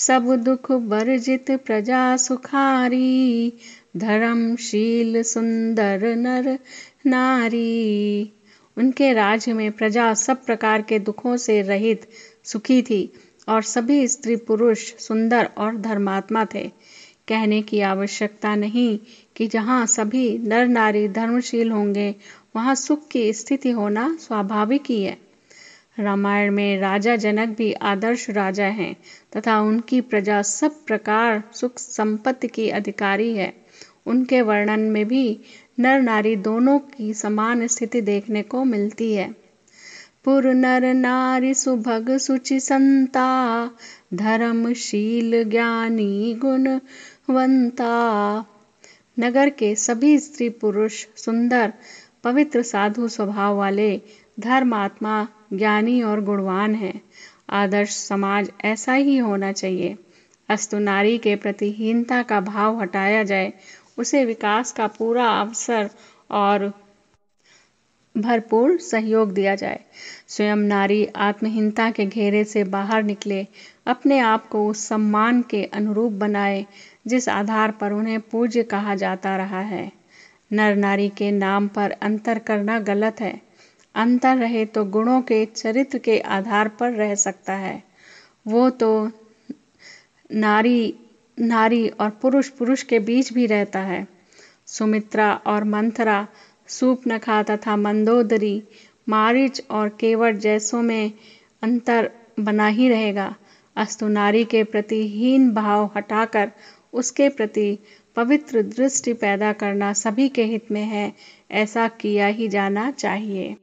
सब दुख वर्जित प्रजा सुखारी। धर्मशील सुंदर नर नारी। उनके राज्य में प्रजा सब प्रकार के दुखों से रहित, सुखी थी और सभी स्त्री पुरुष सुंदर और धर्मात्मा थे। कहने की आवश्यकता नहीं कि जहाँ सभी नर नारी धर्मशील होंगे, वहाँ सुख की स्थिति होना स्वाभाविक ही है। रामायण में राजा जनक भी आदर्श राजा हैं, तथा उनकी प्रजा सब प्रकार सुख संपत्ति की अधिकारी है। उनके वर्णन में भी नर नारी दोनों की समान स्थिति देखने को मिलती है। पुर नर नारी सुभग सुचि संता, धर्मशील ज्ञानी गुणवंता नगर के सभी स्त्री पुरुष सुंदर, पवित्र साधु स्वभाव वाले धर्मात्मा ज्ञानी और गुणवान है। आदर्श समाज ऐसा ही होना चाहिए। अस्तु नारी के प्रति हीनता का भाव हटाया जाए, उसे विकास का पूरा अवसर और भरपूर सहयोग दिया जाए। स्वयं नारी आत्महीनता के घेरे से बाहर निकले, अपने आप को उस सम्मान के अनुरूप बनाए, जिस आधार पर उन्हें पूज्य कहा जाता रहा है। नर नारी के नाम पर अंतर करना गलत है। अंतर रहे तो गुणों के, चरित्र के आधार पर रह सकता है। वो तो नारी नारी और पुरुष पुरुष के बीच भी रहता है। सुमित्रा और मंथरा, सूपनखा तथा मंदोदरी, मारिच और केवट जैसों में अंतर बना ही रहेगा। अस्तु नारी के प्रति हीन भाव हटाकर उसके प्रति पवित्र दृष्टि पैदा करना सभी के हित में है, ऐसा किया ही जाना चाहिए।